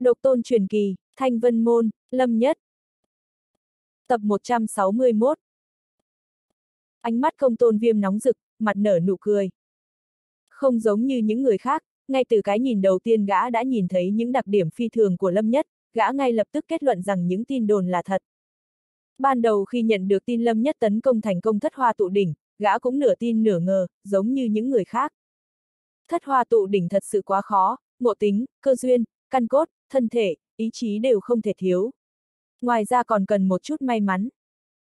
Độc tôn truyền kỳ, Thanh Vân Môn, Lâm Nhất. Tập 161 Ánh mắt công tôn viêm nóng rực, mặt nở nụ cười. Không giống như những người khác, ngay từ cái nhìn đầu tiên gã đã nhìn thấy những đặc điểm phi thường của Lâm Nhất, gã ngay lập tức kết luận rằng những tin đồn là thật. Ban đầu khi nhận được tin Lâm Nhất tấn công thành công thất hoa tụ đỉnh, gã cũng nửa tin nửa ngờ, giống như những người khác. Thất hoa tụ đỉnh thật sự quá khó, ngộ tính, cơ duyên, căn cốt, thân thể, ý chí đều không thể thiếu. Ngoài ra còn cần một chút may mắn.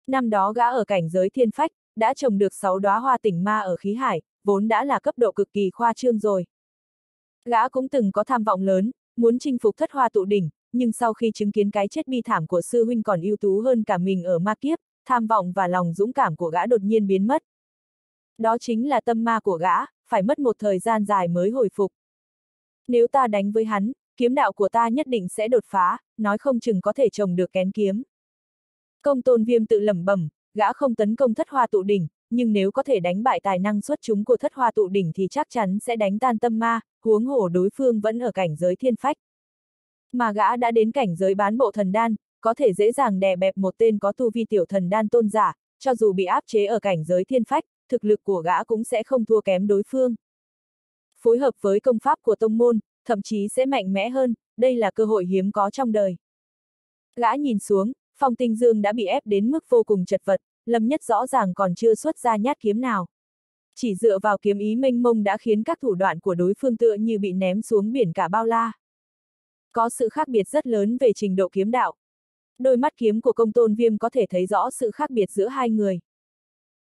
Năm đó gã ở cảnh giới thiên phách, đã trồng được 6 đóa hoa tỉnh ma ở khí hải, vốn đã là cấp độ cực kỳ khoa trương rồi. Gã cũng từng có tham vọng lớn, muốn chinh phục thất hoa tụ đỉnh, nhưng sau khi chứng kiến cái chết bi thảm của sư huynh còn ưu tú hơn cả mình ở ma kiếp, tham vọng và lòng dũng cảm của gã đột nhiên biến mất. Đó chính là tâm ma của gã, phải mất một thời gian dài mới hồi phục. Nếu ta đánh với hắn, kiếm đạo của ta nhất định sẽ đột phá, nói không chừng có thể trồng được kén kiếm. Công tôn viêm tự lẩm bẩm, gã không tấn công thất hoa tụ đỉnh, nhưng nếu có thể đánh bại tài năng xuất chúng của thất hoa tụ đỉnh thì chắc chắn sẽ đánh tan tâm ma, huống hổ đối phương vẫn ở cảnh giới thiên phách. Mà gã đã đến cảnh giới bán bộ thần đan, có thể dễ dàng đè bẹp một tên có tu vi tiểu thần đan tôn giả, cho dù bị áp chế ở cảnh giới thiên phách, thực lực của gã cũng sẽ không thua kém đối phương. Phối hợp với công pháp của tông môn, thậm chí sẽ mạnh mẽ hơn, đây là cơ hội hiếm có trong đời. Gã nhìn xuống, phong tinh dương đã bị ép đến mức vô cùng chật vật, lâm nhất rõ ràng còn chưa xuất ra nhát kiếm nào. Chỉ dựa vào kiếm ý mênh mông đã khiến các thủ đoạn của đối phương tựa như bị ném xuống biển cả bao la. Có sự khác biệt rất lớn về trình độ kiếm đạo. Đôi mắt kiếm của công tôn viêm có thể thấy rõ sự khác biệt giữa hai người.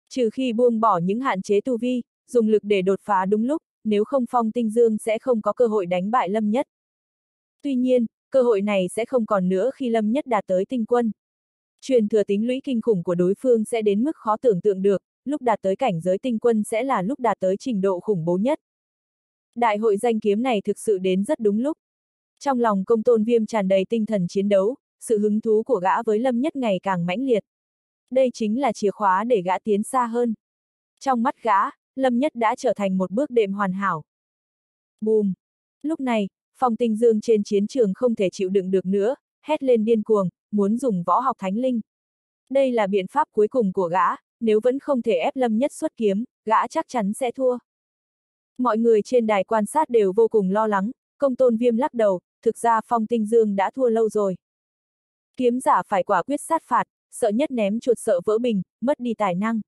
Trừ khi buông bỏ những hạn chế tu vi, dùng lực để đột phá đúng lúc, nếu không phong tinh dương sẽ không có cơ hội đánh bại lâm nhất. Tuy nhiên, cơ hội này sẽ không còn nữa khi lâm nhất đạt tới tinh quân. Truyền thừa tính lũy kinh khủng của đối phương sẽ đến mức khó tưởng tượng được, lúc đạt tới cảnh giới tinh quân sẽ là lúc đạt tới trình độ khủng bố nhất. Đại hội danh kiếm này thực sự đến rất đúng lúc. Trong lòng công tôn viêm tràn đầy tinh thần chiến đấu, sự hứng thú của gã với lâm nhất ngày càng mãnh liệt. Đây chính là chìa khóa để gã tiến xa hơn. Trong mắt gã, lâm nhất đã trở thành một bước đệm hoàn hảo. Bùm! Lúc này, phong tinh dương trên chiến trường không thể chịu đựng được nữa, hét lên điên cuồng, muốn dùng võ học thánh linh. Đây là biện pháp cuối cùng của gã, nếu vẫn không thể ép lâm nhất xuất kiếm, gã chắc chắn sẽ thua. Mọi người trên đài quan sát đều vô cùng lo lắng, công tôn viêm lắc đầu, thực ra phong tinh dương đã thua lâu rồi. Kiếm giả phải quả quyết sát phạt, sợ nhất ném chuột sợ vỡ bình, mất đi tài năng.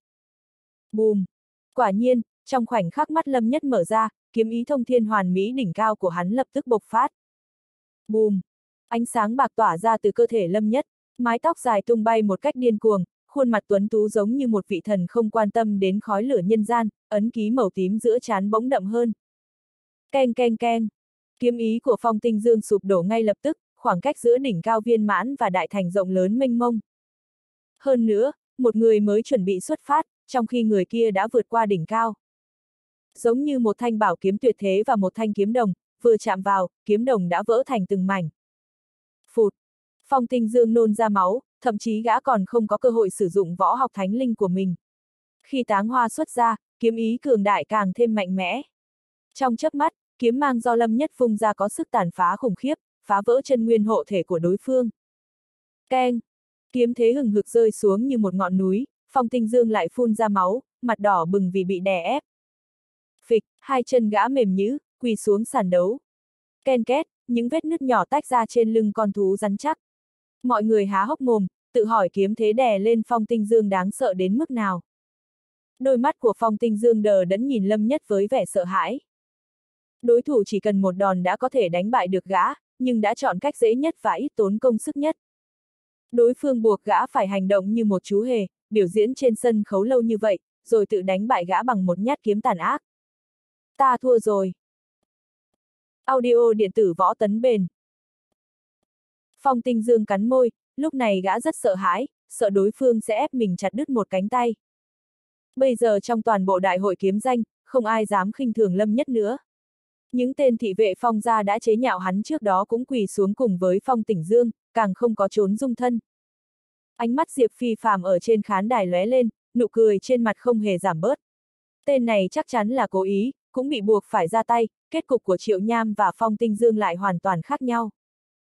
Bùm! Quả nhiên, trong khoảnh khắc mắt lâm nhất mở ra, kiếm ý thông thiên hoàn mỹ đỉnh cao của hắn lập tức bộc phát. Bùm! Ánh sáng bạc tỏa ra từ cơ thể lâm nhất, mái tóc dài tung bay một cách điên cuồng, khuôn mặt tuấn tú giống như một vị thần không quan tâm đến khói lửa nhân gian, ấn ký màu tím giữa trán bỗng đậm hơn. Keng keng keng! Kiếm ý của phong tinh dương sụp đổ ngay lập tức, khoảng cách giữa đỉnh cao viên mãn và đại thành rộng lớn mênh mông. Hơn nữa, một người mới chuẩn bị xuất phát, trong khi người kia đã vượt qua đỉnh cao. Giống như một thanh bảo kiếm tuyệt thế và một thanh kiếm đồng, vừa chạm vào, kiếm đồng đã vỡ thành từng mảnh. Phụt! Phong tinh dương nôn ra máu, thậm chí gã còn không có cơ hội sử dụng võ học thánh linh của mình. Khi táng hoa xuất ra, kiếm ý cường đại càng thêm mạnh mẽ. Trong chớp mắt, kiếm mang do lâm nhất phung ra có sức tàn phá khủng khiếp, phá vỡ chân nguyên hộ thể của đối phương. Keng! Kiếm thế hừng hực rơi xuống như một ngọn núi, phong tinh dương lại phun ra máu, mặt đỏ bừng vì bị đè ép. Phịch, hai chân gã mềm nhữ, quỳ xuống sàn đấu. Ken két, những vết nứt nhỏ tách ra trên lưng con thú rắn chắc. Mọi người há hốc mồm, tự hỏi kiếm thế đè lên phong tinh dương đáng sợ đến mức nào. Đôi mắt của phong tinh dương đờ đẫn nhìn lâm nhất với vẻ sợ hãi. Đối thủ chỉ cần một đòn đã có thể đánh bại được gã, nhưng đã chọn cách dễ nhất và ít tốn công sức nhất. Đối phương buộc gã phải hành động như một chú hề, biểu diễn trên sân khấu lâu như vậy, rồi tự đánh bại gã bằng một nhát kiếm tàn ác. Ta thua rồi. Audio điện tử võ tấn bền. Phong tinh dương cắn môi, lúc này gã rất sợ hãi, sợ đối phương sẽ ép mình chặt đứt một cánh tay. Bây giờ trong toàn bộ đại hội kiếm danh, không ai dám khinh thường lâm nhất nữa. Những tên thị vệ phong gia đã chế nhạo hắn trước đó cũng quỳ xuống cùng với phong tỉnh dương, càng không có trốn dung thân. Ánh mắt Diệp Phi phàm ở trên khán đài lóe lên, nụ cười trên mặt không hề giảm bớt. Tên này chắc chắn là cố ý, cũng bị buộc phải ra tay, kết cục của Triệu Nham và Phong Tinh Dương lại hoàn toàn khác nhau.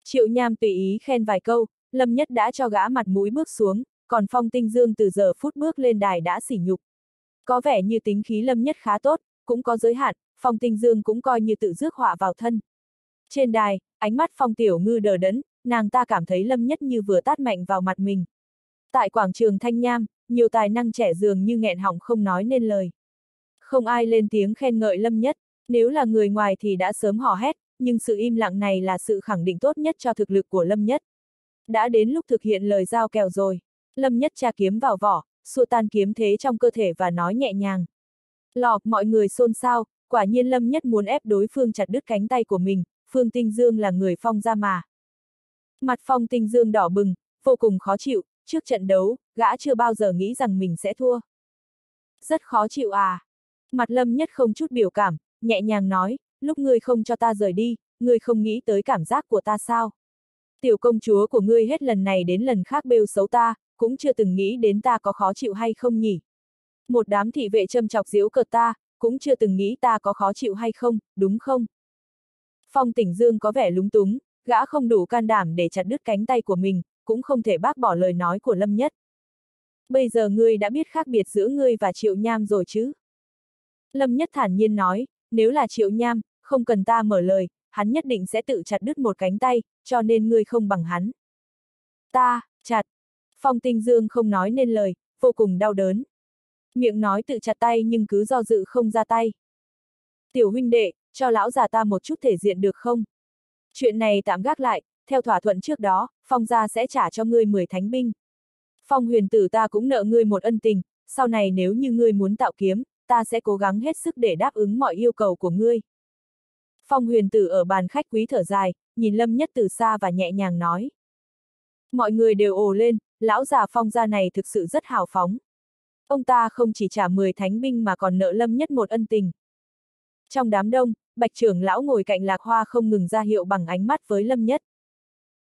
Triệu Nham tùy ý khen vài câu, Lâm Nhất đã cho gã mặt mũi bước xuống, còn Phong Tinh Dương từ giờ phút bước lên đài đã sỉ nhục. Có vẻ như tính khí Lâm Nhất khá tốt, cũng có giới hạn, Phong Tinh Dương cũng coi như tự rước họa vào thân. Trên đài, ánh mắt Phong Tiểu Ngư đờ đẫn, nàng ta cảm thấy Lâm Nhất như vừa tát mạnh vào mặt mình. Tại quảng trường Thanh Nham, nhiều tài năng trẻ dường như nghẹn họng không nói nên lời. Không ai lên tiếng khen ngợi Lâm Nhất, nếu là người ngoài thì đã sớm hò hét, nhưng sự im lặng này là sự khẳng định tốt nhất cho thực lực của Lâm Nhất. Đã đến lúc thực hiện lời giao kèo rồi. Lâm Nhất tra kiếm vào vỏ, xua tan kiếm thế trong cơ thể và nói nhẹ nhàng. lọt mọi người xôn xao, quả nhiên Lâm Nhất muốn ép đối phương chặt đứt cánh tay của mình, Phương Tinh Dương là người phong ra mà. Mặt Phong Tinh Dương đỏ bừng, vô cùng khó chịu, trước trận đấu, gã chưa bao giờ nghĩ rằng mình sẽ thua. Rất khó chịu à. Mặt Lâm Nhất không chút biểu cảm, nhẹ nhàng nói, lúc ngươi không cho ta rời đi, ngươi không nghĩ tới cảm giác của ta sao? Tiểu công chúa của ngươi hết lần này đến lần khác bêu xấu ta, cũng chưa từng nghĩ đến ta có khó chịu hay không nhỉ? Một đám thị vệ châm chọc giễu cợt ta, cũng chưa từng nghĩ ta có khó chịu hay không, đúng không? Phong tỉnh Dương có vẻ lúng túng, gã không đủ can đảm để chặt đứt cánh tay của mình, cũng không thể bác bỏ lời nói của Lâm Nhất. Bây giờ ngươi đã biết khác biệt giữa ngươi và Triệu Nham rồi chứ? Lâm Nhất thản nhiên nói, nếu là Triệu Nham, không cần ta mở lời, hắn nhất định sẽ tự chặt đứt một cánh tay, cho nên ngươi không bằng hắn. Ta, chặt. Phong Tinh Dương không nói nên lời, vô cùng đau đớn. Miệng nói tự chặt tay nhưng cứ do dự không ra tay. Tiểu huynh đệ, cho lão già ta một chút thể diện được không? Chuyện này tạm gác lại, theo thỏa thuận trước đó, Phong gia sẽ trả cho ngươi 10 thánh binh. Phong huyền tử ta cũng nợ ngươi một ân tình, sau này nếu như ngươi muốn tạo kiếm, ta sẽ cố gắng hết sức để đáp ứng mọi yêu cầu của ngươi. Phong huyền tử ở bàn khách quý thở dài, nhìn Lâm Nhất từ xa và nhẹ nhàng nói. Mọi người đều ồ lên, lão già phong gia này thực sự rất hào phóng. Ông ta không chỉ trả 10 thánh binh mà còn nợ Lâm Nhất một ân tình. Trong đám đông, bạch trưởng lão ngồi cạnh lạc hoa không ngừng ra hiệu bằng ánh mắt với Lâm Nhất.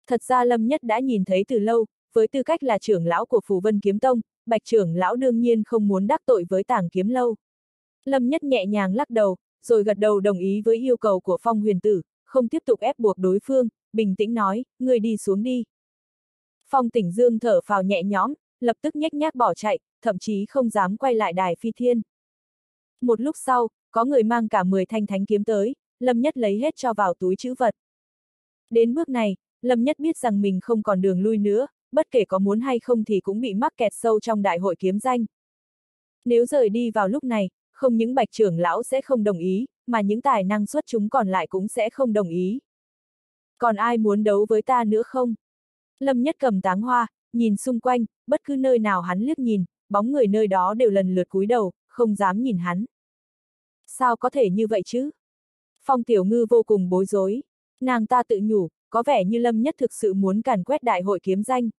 Thật ra Lâm Nhất đã nhìn thấy từ lâu, với tư cách là trưởng lão của Phủ Vân Kiếm Tông, bạch trưởng lão đương nhiên không muốn đắc tội với tàng kiếm lâu. Lâm Nhất nhẹ nhàng lắc đầu, rồi gật đầu đồng ý với yêu cầu của Phong huyền tử, không tiếp tục ép buộc đối phương, bình tĩnh nói, người đi xuống đi. Phong tỉnh dương thở phào nhẹ nhõm, lập tức nhếch nhác bỏ chạy, thậm chí không dám quay lại đài phi thiên. Một lúc sau, có người mang cả 10 thanh thánh kiếm tới, Lâm Nhất lấy hết cho vào túi chữ vật. Đến bước này, Lâm Nhất biết rằng mình không còn đường lui nữa, bất kể có muốn hay không thì cũng bị mắc kẹt sâu trong đại hội kiếm danh. Nếu rời đi vào lúc này, không những bạch trưởng lão sẽ không đồng ý, mà những tài năng xuất chúng còn lại cũng sẽ không đồng ý. Còn ai muốn đấu với ta nữa không? Lâm Nhất cầm táng hoa, nhìn xung quanh, bất cứ nơi nào hắn liếc nhìn, bóng người nơi đó đều lần lượt cúi đầu, không dám nhìn hắn. Sao có thể như vậy chứ? Phong Tiểu Ngư vô cùng bối rối. Nàng ta tự nhủ, có vẻ như Lâm Nhất thực sự muốn càn quét đại hội kiếm danh.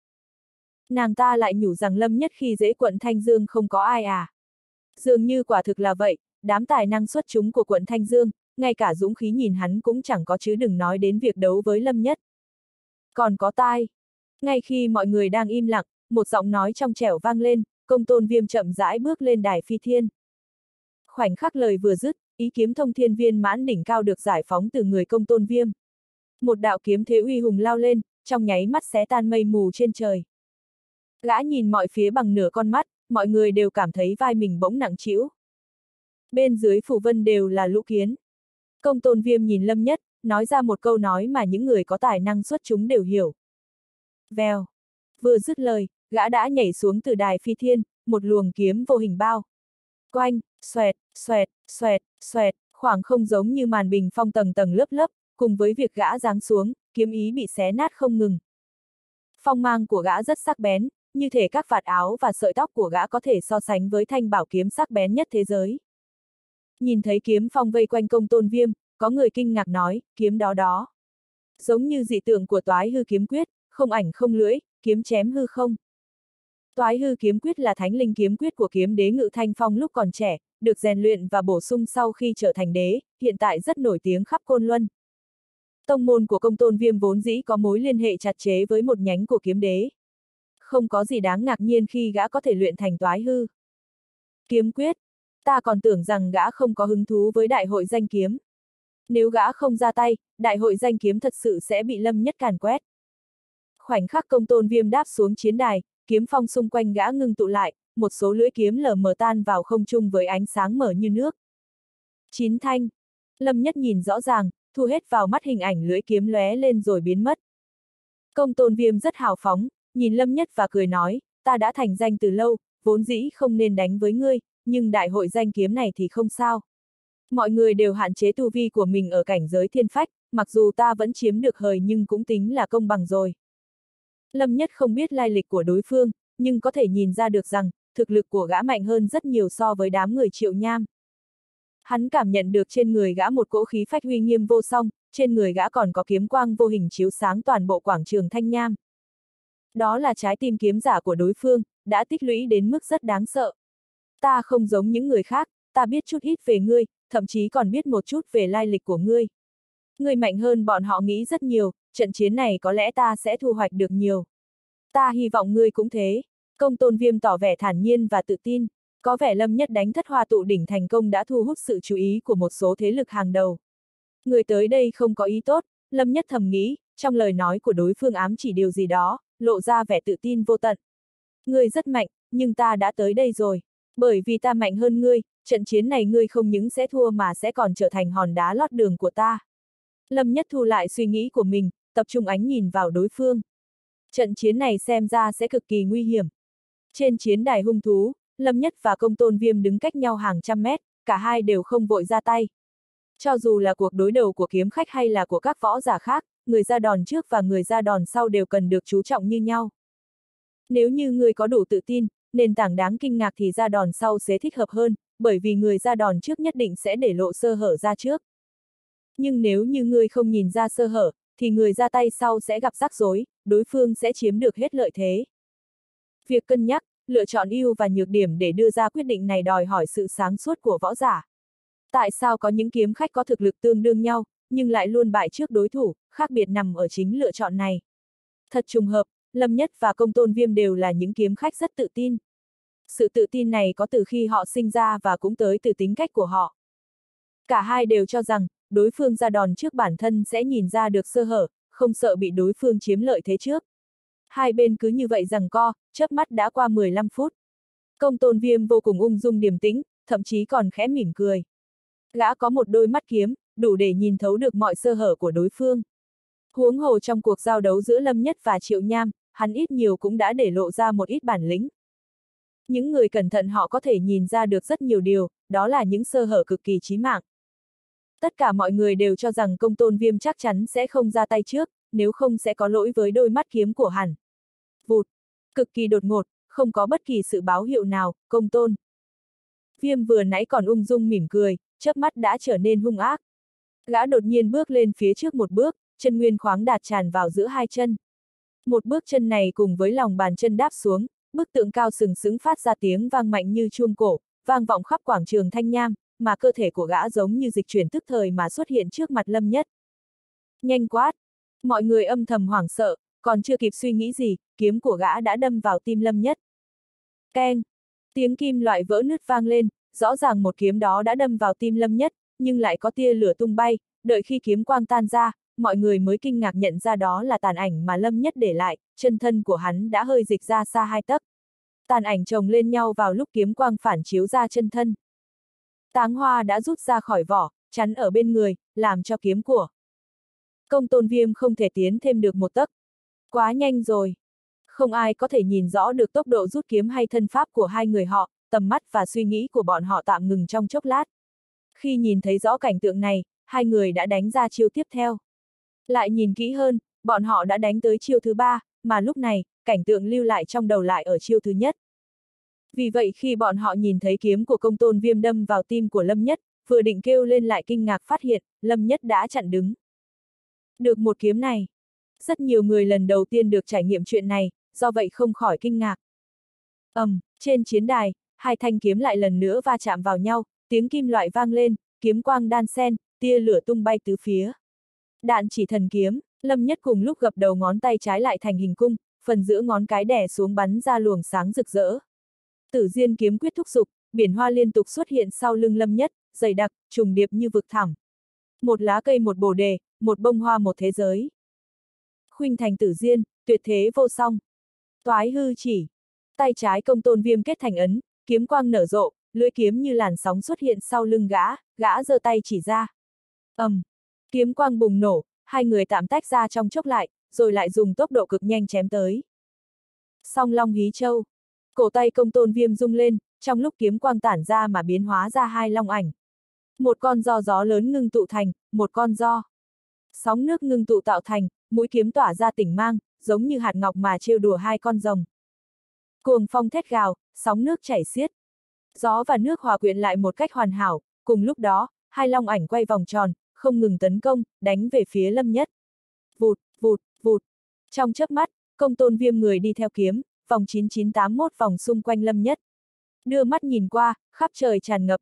Nàng ta lại nhủ rằng Lâm Nhất khi dễ quận Thanh Dương không có ai à. Dường như quả thực là vậy, đám tài năng xuất chúng của quận Thanh Dương, ngay cả dũng khí nhìn hắn cũng chẳng có chứ đừng nói đến việc đấu với Lâm Nhất. Còn có tai. Ngay khi mọi người đang im lặng, một giọng nói trong trẻo vang lên, công tôn viêm chậm rãi bước lên đài phi thiên. Khoảnh khắc lời vừa dứt, ý kiếm thông thiên viên mãn đỉnh cao được giải phóng từ người công tôn viêm. Một đạo kiếm thế uy hùng lao lên, trong nháy mắt xé tan mây mù trên trời. Gã nhìn mọi phía bằng nửa con mắt, mọi người đều cảm thấy vai mình bỗng nặng trĩu. Bên dưới phủ vân đều là lũ kiến. Công tôn viêm nhìn lâm nhất, nói ra một câu nói mà những người có tài năng xuất chúng đều hiểu. Vèo. Vừa dứt lời, gã đã nhảy xuống từ đài phi thiên, một luồng kiếm vô hình bao. Quanh, xoẹt, xoẹt, xoẹt, xoẹt, khoảng không giống như màn bình phong tầng tầng lớp lớp, cùng với việc gã giáng xuống, kiếm ý bị xé nát không ngừng. Phong mang của gã rất sắc bén, như thể các vạt áo và sợi tóc của gã có thể so sánh với thanh bảo kiếm sắc bén nhất thế giới. Nhìn thấy kiếm phong vây quanh công tôn viêm, có người kinh ngạc nói, kiếm đó đó. Giống như dị tượng của toái hư kiếm quyết, không ảnh không lưỡi, kiếm chém hư không. Toái hư kiếm quyết là thánh linh kiếm quyết của kiếm đế ngự thanh phong lúc còn trẻ, được rèn luyện và bổ sung sau khi trở thành đế, hiện tại rất nổi tiếng khắp côn luân. Tông môn của công tôn viêm vốn dĩ có mối liên hệ chặt chế với một nhánh của kiếm đế. Không có gì đáng ngạc nhiên khi gã có thể luyện thành toái hư. Kiếm quyết. Ta còn tưởng rằng gã không có hứng thú với đại hội danh kiếm. Nếu gã không ra tay, đại hội danh kiếm thật sự sẽ bị lâm nhất càn quét. Khoảnh khắc công tôn viêm đáp xuống chiến đài, kiếm phong xung quanh gã ngưng tụ lại, một số lưỡi kiếm lờ mờ tan vào không trung với ánh sáng mở như nước. Chín thanh. Lâm nhất nhìn rõ ràng, thu hết vào mắt hình ảnh lưỡi kiếm lóe lên rồi biến mất. Công tôn viêm rất hào phóng, nhìn Lâm nhất và cười nói, ta đã thành danh từ lâu, vốn dĩ không nên đánh với ngươi, nhưng đại hội danh kiếm này thì không sao. Mọi người đều hạn chế tu vi của mình ở cảnh giới thiên phách, mặc dù ta vẫn chiếm được hời nhưng cũng tính là công bằng rồi. Lâm Nhất không biết lai lịch của đối phương, nhưng có thể nhìn ra được rằng, thực lực của gã mạnh hơn rất nhiều so với đám người triệu nham. Hắn cảm nhận được trên người gã một cỗ khí phách huy nghiêm vô song, trên người gã còn có kiếm quang vô hình chiếu sáng toàn bộ quảng trường thanh nham. Đó là trái tim kiếm giả của đối phương, đã tích lũy đến mức rất đáng sợ. Ta không giống những người khác, ta biết chút ít về ngươi, thậm chí còn biết một chút về lai lịch của ngươi. Ngươi mạnh hơn bọn họ nghĩ rất nhiều, trận chiến này có lẽ ta sẽ thu hoạch được nhiều. Ta hy vọng ngươi cũng thế. Công tôn viêm tỏ vẻ thản nhiên và tự tin. Có vẻ lâm nhất đánh thất hoa tụ đỉnh thành công đã thu hút sự chú ý của một số thế lực hàng đầu. Người tới đây không có ý tốt, lâm nhất thầm nghĩ, trong lời nói của đối phương ám chỉ điều gì đó, lộ ra vẻ tự tin vô tận. Ngươi rất mạnh, nhưng ta đã tới đây rồi. Bởi vì ta mạnh hơn ngươi, trận chiến này ngươi không những sẽ thua mà sẽ còn trở thành hòn đá lót đường của ta. Lâm Nhất thu lại suy nghĩ của mình, tập trung ánh nhìn vào đối phương. Trận chiến này xem ra sẽ cực kỳ nguy hiểm. Trên chiến đài hung thú, Lâm Nhất và Công Tôn Viêm đứng cách nhau hàng trăm mét, cả hai đều không vội ra tay. Cho dù là cuộc đối đầu của kiếm khách hay là của các võ giả khác, người ra đòn trước và người ra đòn sau đều cần được chú trọng như nhau. Nếu như người có đủ tự tin, nền tảng đáng kinh ngạc thì ra đòn sau sẽ thích hợp hơn, bởi vì người ra đòn trước nhất định sẽ để lộ sơ hở ra trước. Nhưng nếu như người không nhìn ra sơ hở, thì người ra tay sau sẽ gặp rắc rối, đối phương sẽ chiếm được hết lợi thế. Việc cân nhắc, lựa chọn ưu và nhược điểm để đưa ra quyết định này đòi hỏi sự sáng suốt của võ giả. Tại sao có những kiếm khách có thực lực tương đương nhau, nhưng lại luôn bại trước đối thủ, khác biệt nằm ở chính lựa chọn này. Thật trùng hợp, Lâm Nhất và Công Tôn Viêm đều là những kiếm khách rất tự tin. Sự tự tin này có từ khi họ sinh ra và cũng tới từ tính cách của họ. Cả hai đều cho rằng, đối phương ra đòn trước bản thân sẽ nhìn ra được sơ hở, không sợ bị đối phương chiếm lợi thế trước. Hai bên cứ như vậy rằng co, chớp mắt đã qua 15 phút. Công tôn viêm vô cùng ung dung điềm tĩnh, thậm chí còn khẽ mỉm cười. Gã có một đôi mắt kiếm, đủ để nhìn thấu được mọi sơ hở của đối phương. Huống hồ trong cuộc giao đấu giữa Lâm Nhất và Triệu Nham, hắn ít nhiều cũng đã để lộ ra một ít bản lĩnh. Những người cẩn thận họ có thể nhìn ra được rất nhiều điều, đó là những sơ hở cực kỳ chí mạng. Tất cả mọi người đều cho rằng công tôn viêm chắc chắn sẽ không ra tay trước, nếu không sẽ có lỗi với đôi mắt kiếm của hắn. Vụt! Cực kỳ đột ngột, không có bất kỳ sự báo hiệu nào, công tôn. Viêm vừa nãy còn ung dung mỉm cười, chớp mắt đã trở nên hung ác. Gã đột nhiên bước lên phía trước một bước, chân nguyên khoáng đạt tràn vào giữa hai chân. Một bước chân này cùng với lòng bàn chân đáp xuống, bức tượng cao sừng sững phát ra tiếng vang mạnh như chuông cổ, vang vọng khắp quảng trường thanh nham, mà cơ thể của gã giống như dịch chuyển tức thời mà xuất hiện trước mặt Lâm Nhất. Nhanh quá! Mọi người âm thầm hoảng sợ, còn chưa kịp suy nghĩ gì, kiếm của gã đã đâm vào tim Lâm Nhất. Keng! Tiếng kim loại vỡ nứt vang lên, rõ ràng một kiếm đó đã đâm vào tim Lâm Nhất, nhưng lại có tia lửa tung bay, đợi khi kiếm quang tan ra, mọi người mới kinh ngạc nhận ra đó là tàn ảnh mà Lâm Nhất để lại, chân thân của hắn đã hơi dịch ra xa hai tấc. Tàn ảnh chồng lên nhau vào lúc kiếm quang phản chiếu ra chân thân. Táng hoa đã rút ra khỏi vỏ, chắn ở bên người, làm cho kiếm của. Công tôn viêm không thể tiến thêm được một tấc. Quá nhanh rồi. Không ai có thể nhìn rõ được tốc độ rút kiếm hay thân pháp của hai người họ, tầm mắt và suy nghĩ của bọn họ tạm ngừng trong chốc lát. Khi nhìn thấy rõ cảnh tượng này, hai người đã đánh ra chiêu tiếp theo. Lại nhìn kỹ hơn, bọn họ đã đánh tới chiêu thứ ba, mà lúc này, cảnh tượng lưu lại trong đầu lại ở chiêu thứ nhất. Vì vậy khi bọn họ nhìn thấy kiếm của công tôn viêm đâm vào tim của Lâm Nhất, vừa định kêu lên lại kinh ngạc phát hiện, Lâm Nhất đã chặn đứng. Được một kiếm này. Rất nhiều người lần đầu tiên được trải nghiệm chuyện này, do vậy không khỏi kinh ngạc. ầm, um, trên chiến đài, hai thanh kiếm lại lần nữa va chạm vào nhau, tiếng kim loại vang lên, kiếm quang đan sen, tia lửa tung bay tứ phía. Đạn chỉ thần kiếm, Lâm Nhất cùng lúc gập đầu ngón tay trái lại thành hình cung, phần giữa ngón cái đè xuống bắn ra luồng sáng rực rỡ. Tử Diên kiếm quyết thúc dục, biển hoa liên tục xuất hiện sau lưng Lâm Nhất, dày đặc, trùng điệp như vực thẳm. Một lá cây một bồ đề, một bông hoa một thế giới. Khuynh thành tử diên, tuyệt thế vô song. Toái hư chỉ. Tay trái công tôn viêm kết thành ấn, kiếm quang nở rộ, lưỡi kiếm như làn sóng xuất hiện sau lưng gã, gã giơ tay chỉ ra. ầm, um, kiếm quang bùng nổ, hai người tạm tách ra trong chốc lại, rồi lại dùng tốc độ cực nhanh chém tới. Song long hí châu. Cổ tay công tôn viêm rung lên, trong lúc kiếm quang tản ra mà biến hóa ra hai long ảnh. Một con do gió lớn ngưng tụ thành, một con do. Sóng nước ngưng tụ tạo thành, mũi kiếm tỏa ra tỉnh mang, giống như hạt ngọc mà trêu đùa hai con rồng. Cuồng phong thét gào, sóng nước chảy xiết. Gió và nước hòa quyện lại một cách hoàn hảo, cùng lúc đó, hai long ảnh quay vòng tròn, không ngừng tấn công, đánh về phía lâm nhất. Vụt, vụt, vụt. Trong chớp mắt, công tôn viêm người đi theo kiếm, vòng 9981 vòng xung quanh lâm nhất. Đưa mắt nhìn qua, khắp trời tràn ngập.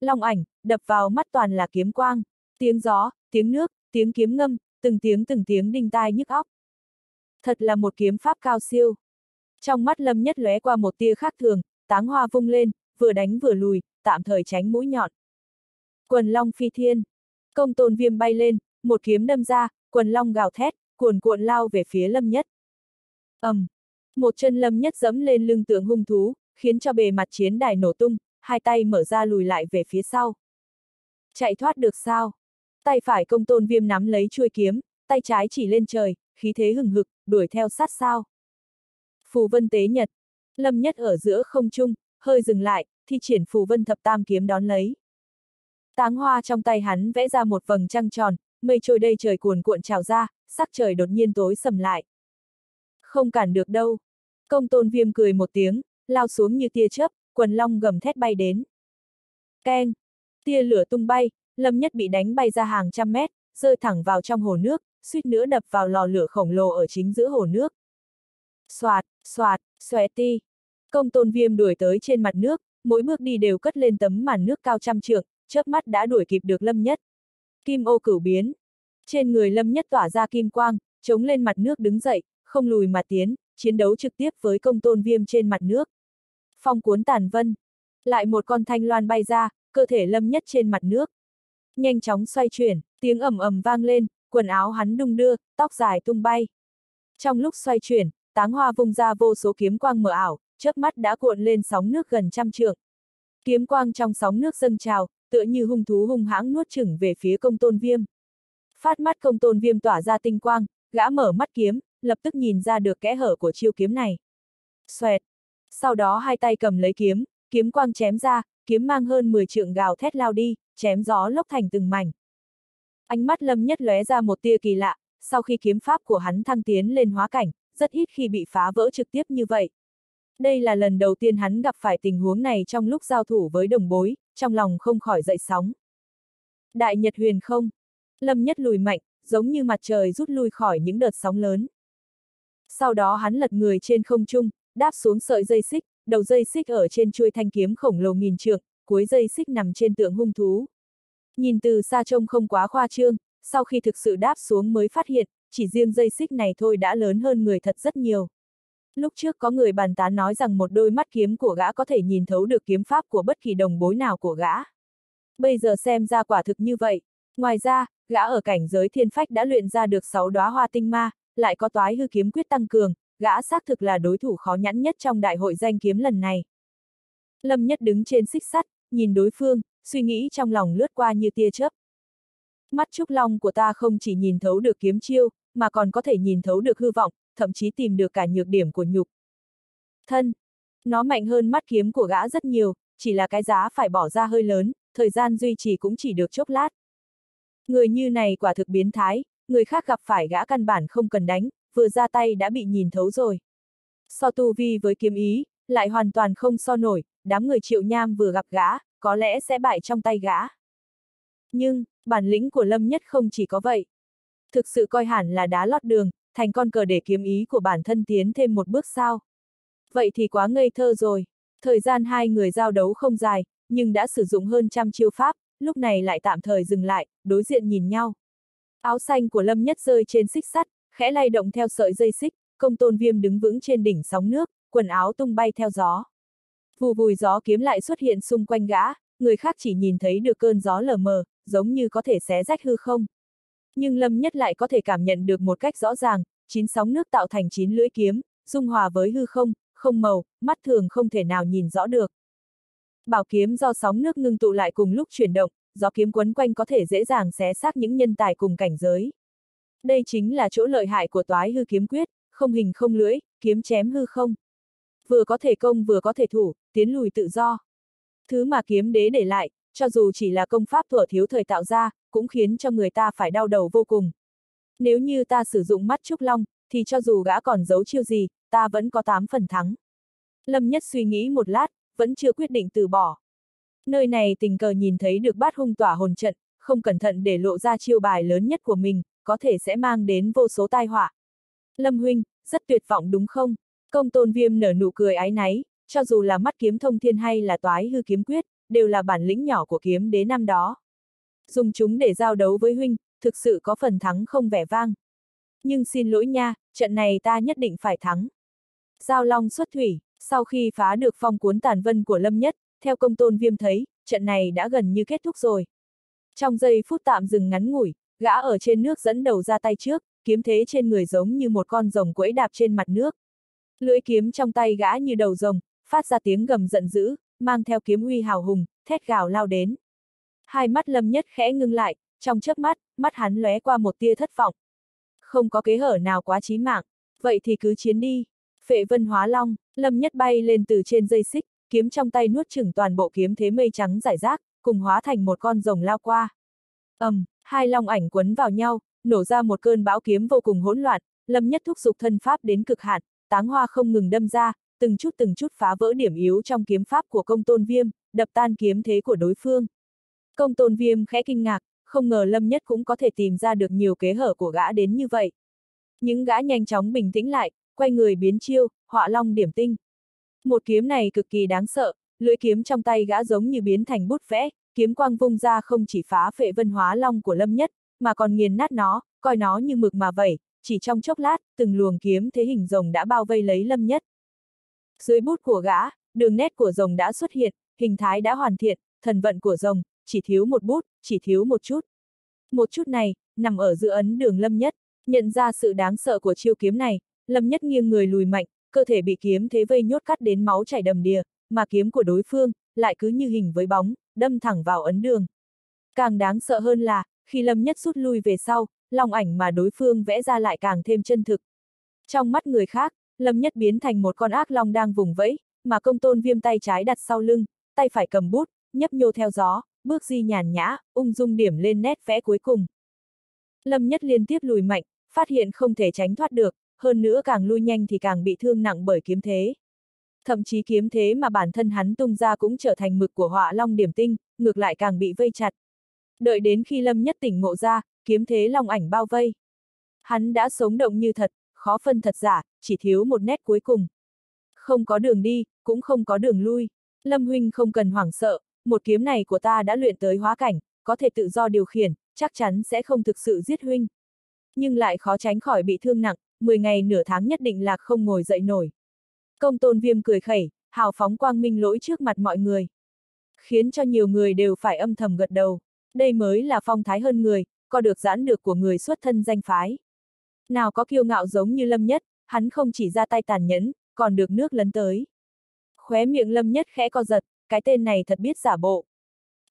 Long ảnh, đập vào mắt toàn là kiếm quang. Tiếng gió, tiếng nước, tiếng kiếm ngâm, từng tiếng từng tiếng đinh tai nhức óc. Thật là một kiếm pháp cao siêu. Trong mắt lâm nhất lóe qua một tia khác thường, táng hoa vung lên, vừa đánh vừa lùi, tạm thời tránh mũi nhọn. Quần long phi thiên. Công tôn viêm bay lên, một kiếm đâm ra, quần long gào thét, cuồn cuộn lao về phía lâm nhất. ầm, um, một chân lâm nhất dẫm lên lưng tượng hung thú, khiến cho bề mặt chiến đài nổ tung, hai tay mở ra lùi lại về phía sau. Chạy thoát được sao? Tay phải công tôn viêm nắm lấy chuôi kiếm, tay trái chỉ lên trời, khí thế hừng hực, đuổi theo sát sao. Phù vân tế nhật. Lâm nhất ở giữa không trung, hơi dừng lại, thi triển phù vân thập tam kiếm đón lấy. Táng hoa trong tay hắn vẽ ra một vầng trăng tròn, mây trôi đây trời cuồn cuộn trào ra, sắc trời đột nhiên tối sầm lại. Không cản được đâu. Công tôn viêm cười một tiếng, lao xuống như tia chớp, quần long gầm thét bay đến. Keng! Tia lửa tung bay, lâm nhất bị đánh bay ra hàng trăm mét, rơi thẳng vào trong hồ nước, suýt nữa đập vào lò lửa khổng lồ ở chính giữa hồ nước. Xoạt, xoạt, xòe ti. Công tôn viêm đuổi tới trên mặt nước, mỗi bước đi đều cất lên tấm màn nước cao trăm trượng, chớp mắt đã đuổi kịp được lâm nhất. Kim ô cửu biến. Trên người lâm nhất tỏa ra kim quang, chống lên mặt nước đứng dậy, không lùi mà tiến, chiến đấu trực tiếp với công tôn viêm trên mặt nước. Phong cuốn tàn vân. Lại một con thanh loan bay ra, cơ thể lâm nhất trên mặt nước. Nhanh chóng xoay chuyển, tiếng ầm ầm vang lên, quần áo hắn đung đưa, tóc dài tung bay. Trong lúc xoay chuyển, táng hoa vung ra vô số kiếm quang mờ ảo, chớp mắt đã cuộn lên sóng nước gần trăm trượng. Kiếm quang trong sóng nước dâng trào, tựa như hung thú hung hãng nuốt chửng về phía công tôn viêm. Phát mắt công tôn viêm tỏa ra tinh quang, gã mở mắt kiếm, lập tức nhìn ra được kẽ hở của chiêu kiếm này. Xoẹt! Sau đó hai tay cầm lấy kiếm, kiếm quang chém ra, kiếm mang hơn 10 trượng gào thét lao đi, chém gió lốc thành từng mảnh. Ánh mắt lâm nhất lóe ra một tia kỳ lạ, sau khi kiếm pháp của hắn thăng tiến lên hóa cảnh, rất ít khi bị phá vỡ trực tiếp như vậy. Đây là lần đầu tiên hắn gặp phải tình huống này trong lúc giao thủ với đồng bối, trong lòng không khỏi dậy sóng. Đại Nhật huyền không? Lâm nhất lùi mạnh, giống như mặt trời rút lui khỏi những đợt sóng lớn. Sau đó hắn lật người trên không trung, đáp xuống sợi dây xích, đầu dây xích ở trên chuôi thanh kiếm khổng lồ nghìn trượng, cuối dây xích nằm trên tượng hung thú. Nhìn từ xa trông không quá khoa trương, sau khi thực sự đáp xuống mới phát hiện, chỉ riêng dây xích này thôi đã lớn hơn người thật rất nhiều. Lúc trước có người bàn tán nói rằng một đôi mắt kiếm của gã có thể nhìn thấu được kiếm pháp của bất kỳ đồng bối nào của gã. Bây giờ xem ra quả thực như vậy. Ngoài ra, gã ở cảnh giới thiên phách đã luyện ra được 6 đóa hoa tinh ma, lại có toái hư kiếm quyết tăng cường, gã xác thực là đối thủ khó nhẫn nhất trong đại hội danh kiếm lần này. Lâm Nhất đứng trên xích sắt, nhìn đối phương, suy nghĩ trong lòng lướt qua như tia chớp. Mắt trúc long của ta không chỉ nhìn thấu được kiếm chiêu, mà còn có thể nhìn thấu được hư vọng, thậm chí tìm được cả nhược điểm của nhục. Thân. Nó mạnh hơn mắt kiếm của gã rất nhiều, chỉ là cái giá phải bỏ ra hơi lớn, thời gian duy trì cũng chỉ được chốc lát. Người như này quả thực biến thái, người khác gặp phải gã căn bản không cần đánh, vừa ra tay đã bị nhìn thấu rồi. So tu vi với kiếm ý, lại hoàn toàn không so nổi, đám người triệu nham vừa gặp gã, có lẽ sẽ bại trong tay gã. Nhưng, bản lĩnh của Lâm Nhất không chỉ có vậy. Thực sự coi hẳn là đá lót đường, thành con cờ để kiếm ý của bản thân tiến thêm một bước sao. Vậy thì quá ngây thơ rồi. Thời gian hai người giao đấu không dài, nhưng đã sử dụng hơn trăm chiêu pháp, lúc này lại tạm thời dừng lại, đối diện nhìn nhau. Áo xanh của Lâm Nhất rơi trên xích sắt, khẽ lay động theo sợi dây xích, công tôn viêm đứng vững trên đỉnh sóng nước, quần áo tung bay theo gió. Vù vùi gió kiếm lại xuất hiện xung quanh gã, người khác chỉ nhìn thấy được cơn gió lờ mờ, giống như có thể xé rách hư không. Nhưng Lâm Nhất lại có thể cảm nhận được một cách rõ ràng, chín sóng nước tạo thành chín lưỡi kiếm, dung hòa với hư không, không màu, mắt thường không thể nào nhìn rõ được. Bảo kiếm do sóng nước ngưng tụ lại cùng lúc chuyển động, gió kiếm quấn quanh có thể dễ dàng xé xác những nhân tài cùng cảnh giới. Đây chính là chỗ lợi hại của toái hư kiếm quyết, không hình không lưỡi, kiếm chém hư không. Vừa có thể công vừa có thể thủ, tiến lùi tự do. Thứ mà kiếm đế để lại, cho dù chỉ là công pháp thuở thiếu thời tạo ra, cũng khiến cho người ta phải đau đầu vô cùng. Nếu như ta sử dụng mắt trúc long, thì cho dù gã còn giấu chiêu gì, ta vẫn có tám phần thắng. Lâm Nhất suy nghĩ một lát, vẫn chưa quyết định từ bỏ. Nơi này tình cờ nhìn thấy được bát hung tỏa hồn trận, không cẩn thận để lộ ra chiêu bài lớn nhất của mình, có thể sẽ mang đến vô số tai họa. Lâm huynh, rất tuyệt vọng đúng không? Công tôn viêm nở nụ cười ái náy, cho dù là mắt kiếm thông thiên hay là toái hư kiếm quyết, đều là bản lĩnh nhỏ của kiếm đế năm đó. Dùng chúng để giao đấu với huynh, thực sự có phần thắng không vẻ vang. Nhưng xin lỗi nha, trận này ta nhất định phải thắng. Giao long xuất thủy, sau khi phá được phong cuốn tàn vân của Lâm Nhất, theo công tôn viêm thấy, trận này đã gần như kết thúc rồi. Trong giây phút tạm dừng ngắn ngủi, gã ở trên nước dẫn đầu ra tay trước, kiếm thế trên người giống như một con rồng quẫy đạp trên mặt nước. Lưỡi kiếm trong tay gã như đầu rồng, phát ra tiếng gầm giận dữ, mang theo kiếm uy hào hùng, thét gào lao đến. Hai mắt lâm nhất khẽ ngưng lại, trong chớp mắt, mắt hắn lóe qua một tia thất vọng. Không có kế hở nào quá chí mạng, vậy thì cứ chiến đi. Phệ vân hóa long, lâm nhất bay lên từ trên dây xích, kiếm trong tay nuốt chửng toàn bộ kiếm thế mây trắng giải rác, cùng hóa thành một con rồng lao qua. ầm, um, hai long ảnh quấn vào nhau, nổ ra một cơn bão kiếm vô cùng hỗn loạn, lâm nhất thúc dục thân pháp đến cực hạn, táng hoa không ngừng đâm ra, từng chút từng chút phá vỡ điểm yếu trong kiếm pháp của công tôn viêm, đập tan kiếm thế của đối phương. Công tôn viêm khẽ kinh ngạc, không ngờ lâm nhất cũng có thể tìm ra được nhiều kế hở của gã đến như vậy. Những gã nhanh chóng bình tĩnh lại, quay người biến chiêu, họa long điểm tinh. Một kiếm này cực kỳ đáng sợ, lưỡi kiếm trong tay gã giống như biến thành bút vẽ, kiếm quang vung ra không chỉ phá phệ vân hóa long của lâm nhất, mà còn nghiền nát nó, coi nó như mực mà vậy. chỉ trong chốc lát, từng luồng kiếm thế hình rồng đã bao vây lấy lâm nhất. Dưới bút của gã, đường nét của rồng đã xuất hiện, hình thái đã hoàn thiện, thần vận của rồng, chỉ thiếu một bút, chỉ thiếu một chút. Một chút này, nằm ở giữa ấn đường lâm nhất, nhận ra sự đáng sợ của chiêu kiếm này, lâm nhất nghiêng người lùi mạnh, cơ thể bị kiếm thế vây nhốt cắt đến máu chảy đầm đìa, mà kiếm của đối phương, lại cứ như hình với bóng, đâm thẳng vào ấn đường. Càng đáng sợ hơn là, khi lâm nhất rút lui về sau, lòng ảnh mà đối phương vẽ ra lại càng thêm chân thực. Trong mắt người khác, lâm nhất biến thành một con ác long đang vùng vẫy, mà công tôn viêm tay trái đặt sau lưng, tay phải cầm bút, nhấp nhô theo gió, bước di nhàn nhã, ung dung điểm lên nét vẽ cuối cùng. Lâm nhất liên tiếp lùi mạnh, phát hiện không thể tránh thoát được, hơn nữa càng lui nhanh thì càng bị thương nặng bởi kiếm thế. Thậm chí kiếm thế mà bản thân hắn tung ra cũng trở thành mực của họa long điểm tinh, ngược lại càng bị vây chặt. Đợi đến khi Lâm Nhất tỉnh ngộ ra, kiếm thế long ảnh bao vây. Hắn đã sống động như thật, khó phân thật giả, chỉ thiếu một nét cuối cùng. Không có đường đi, cũng không có đường lui. Lâm Huynh không cần hoảng sợ, một kiếm này của ta đã luyện tới hóa cảnh, có thể tự do điều khiển, chắc chắn sẽ không thực sự giết Huynh. Nhưng lại khó tránh khỏi bị thương nặng, 10 ngày nửa tháng nhất định là không ngồi dậy nổi. Công tôn viêm cười khẩy, hào phóng quang minh lỗi trước mặt mọi người. Khiến cho nhiều người đều phải âm thầm gật đầu. Đây mới là phong thái hơn người, có được giãn được của người xuất thân danh phái. Nào có kiêu ngạo giống như Lâm Nhất, hắn không chỉ ra tay tàn nhẫn, còn được nước lấn tới. Khóe miệng Lâm Nhất khẽ co giật, cái tên này thật biết giả bộ.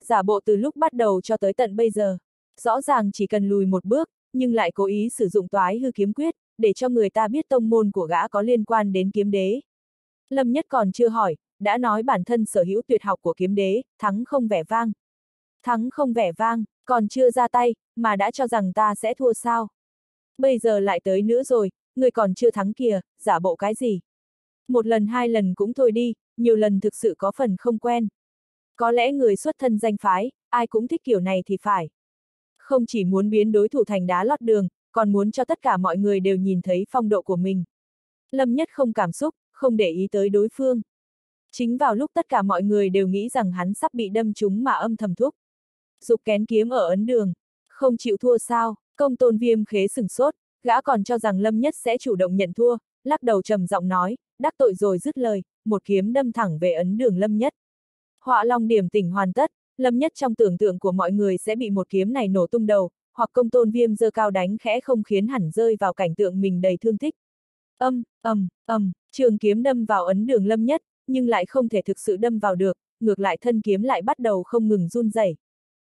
Giả bộ từ lúc bắt đầu cho tới tận bây giờ. Rõ ràng chỉ cần lùi một bước, nhưng lại cố ý sử dụng toái hư kiếm quyết, để cho người ta biết tông môn của gã có liên quan đến kiếm đế. Lâm Nhất còn chưa hỏi, đã nói bản thân sở hữu tuyệt học của kiếm đế, thắng không vẻ vang. Thắng không vẻ vang, còn chưa ra tay, mà đã cho rằng ta sẽ thua sao. Bây giờ lại tới nữa rồi, người còn chưa thắng kìa, giả bộ cái gì. Một lần hai lần cũng thôi đi, nhiều lần thực sự có phần không quen. Có lẽ người xuất thân danh phái, ai cũng thích kiểu này thì phải. Không chỉ muốn biến đối thủ thành đá lót đường, còn muốn cho tất cả mọi người đều nhìn thấy phong độ của mình. Lâm Nhất không cảm xúc, không để ý tới đối phương. Chính vào lúc tất cả mọi người đều nghĩ rằng hắn sắp bị đâm trúng mà âm thầm thúc. Dục kén kiếm ở ấn đường. Không chịu thua sao, công tôn viêm khế sừng sốt, gã còn cho rằng Lâm Nhất sẽ chủ động nhận thua, lắc đầu trầm giọng nói, đắc tội rồi dứt lời, một kiếm đâm thẳng về ấn đường Lâm Nhất. Họa long điểm tỉnh hoàn tất, Lâm nhất trong tưởng tượng của mọi người sẽ bị một kiếm này nổ tung đầu, hoặc công tôn viêm dơ cao đánh khẽ không khiến hẳn rơi vào cảnh tượng mình đầy thương tích. Âm, ầm, ầm, trường kiếm đâm vào ấn đường lâm nhất, nhưng lại không thể thực sự đâm vào được, ngược lại thân kiếm lại bắt đầu không ngừng run rẩy.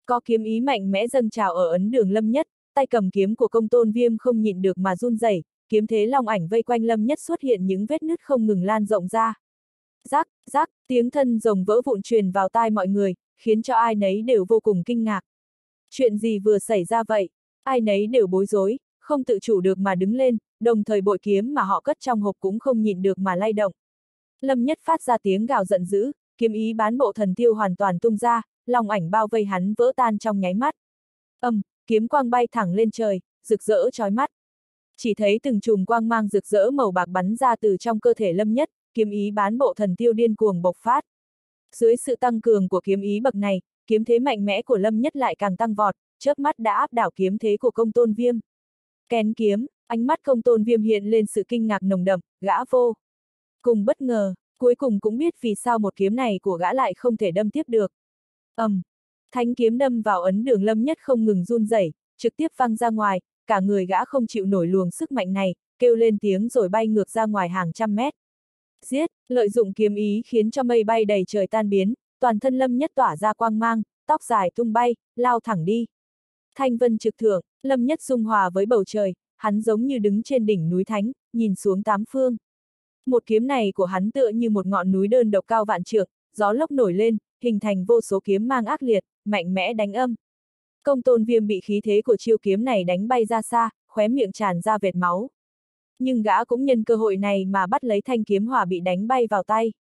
Có kiếm ý mạnh mẽ dâng trào ở ấn đường lâm nhất, tay cầm kiếm của công tôn viêm không nhịn được mà run rẩy, kiếm thế long ảnh vây quanh lâm nhất xuất hiện những vết nứt không ngừng lan rộng ra. Rác, rác, tiếng thân rồng vỡ vụn truyền vào tai mọi người, khiến cho ai nấy đều vô cùng kinh ngạc. Chuyện gì vừa xảy ra vậy? Ai nấy đều bối rối, không tự chủ được mà đứng lên, đồng thời bội kiếm mà họ cất trong hộp cũng không nhịn được mà lay động. Lâm Nhất phát ra tiếng gào giận dữ, kiếm ý bán bộ thần tiêu hoàn toàn tung ra, lòng ảnh bao vây hắn vỡ tan trong nháy mắt. Âm, kiếm quang bay thẳng lên trời, rực rỡ chói mắt. Chỉ thấy từng chùm quang mang rực rỡ màu bạc bắn ra từ trong cơ thể Lâm Nhất, kiếm ý bán bộ thần tiêu điên cuồng bộc phát. Dưới sự tăng cường của kiếm ý bậc này, kiếm thế mạnh mẽ của Lâm Nhất lại càng tăng vọt, chớp mắt đã áp đảo kiếm thế của công tôn viêm. Kén kiếm, ánh mắt công tôn viêm hiện lên sự kinh ngạc nồng đậm, gã vô. Cùng bất ngờ, cuối cùng cũng biết vì sao một kiếm này của gã lại không thể đâm tiếp được. ầm, um, thanh kiếm đâm vào ấn đường lâm nhất không ngừng run rẩy, trực tiếp văng ra ngoài, cả người gã không chịu nổi luồng sức mạnh này, kêu lên tiếng rồi bay ngược ra ngoài hàng trăm mét. Giết, lợi dụng kiếm ý khiến cho mây bay đầy trời tan biến, toàn thân lâm nhất tỏa ra quang mang, tóc dài tung bay, lao thẳng đi. Thanh vân trực thượng, lâm nhất dung hòa với bầu trời, hắn giống như đứng trên đỉnh núi thánh, nhìn xuống tám phương. Một kiếm này của hắn tựa như một ngọn núi đơn độc cao vạn trượng, gió lốc nổi lên, hình thành vô số kiếm mang ác liệt, mạnh mẽ đánh âm. Công tôn viêm bị khí thế của chiêu kiếm này đánh bay ra xa, khóe miệng tràn ra vệt máu. Nhưng gã cũng nhân cơ hội này mà bắt lấy thanh kiếm hỏa bị đánh bay vào tay.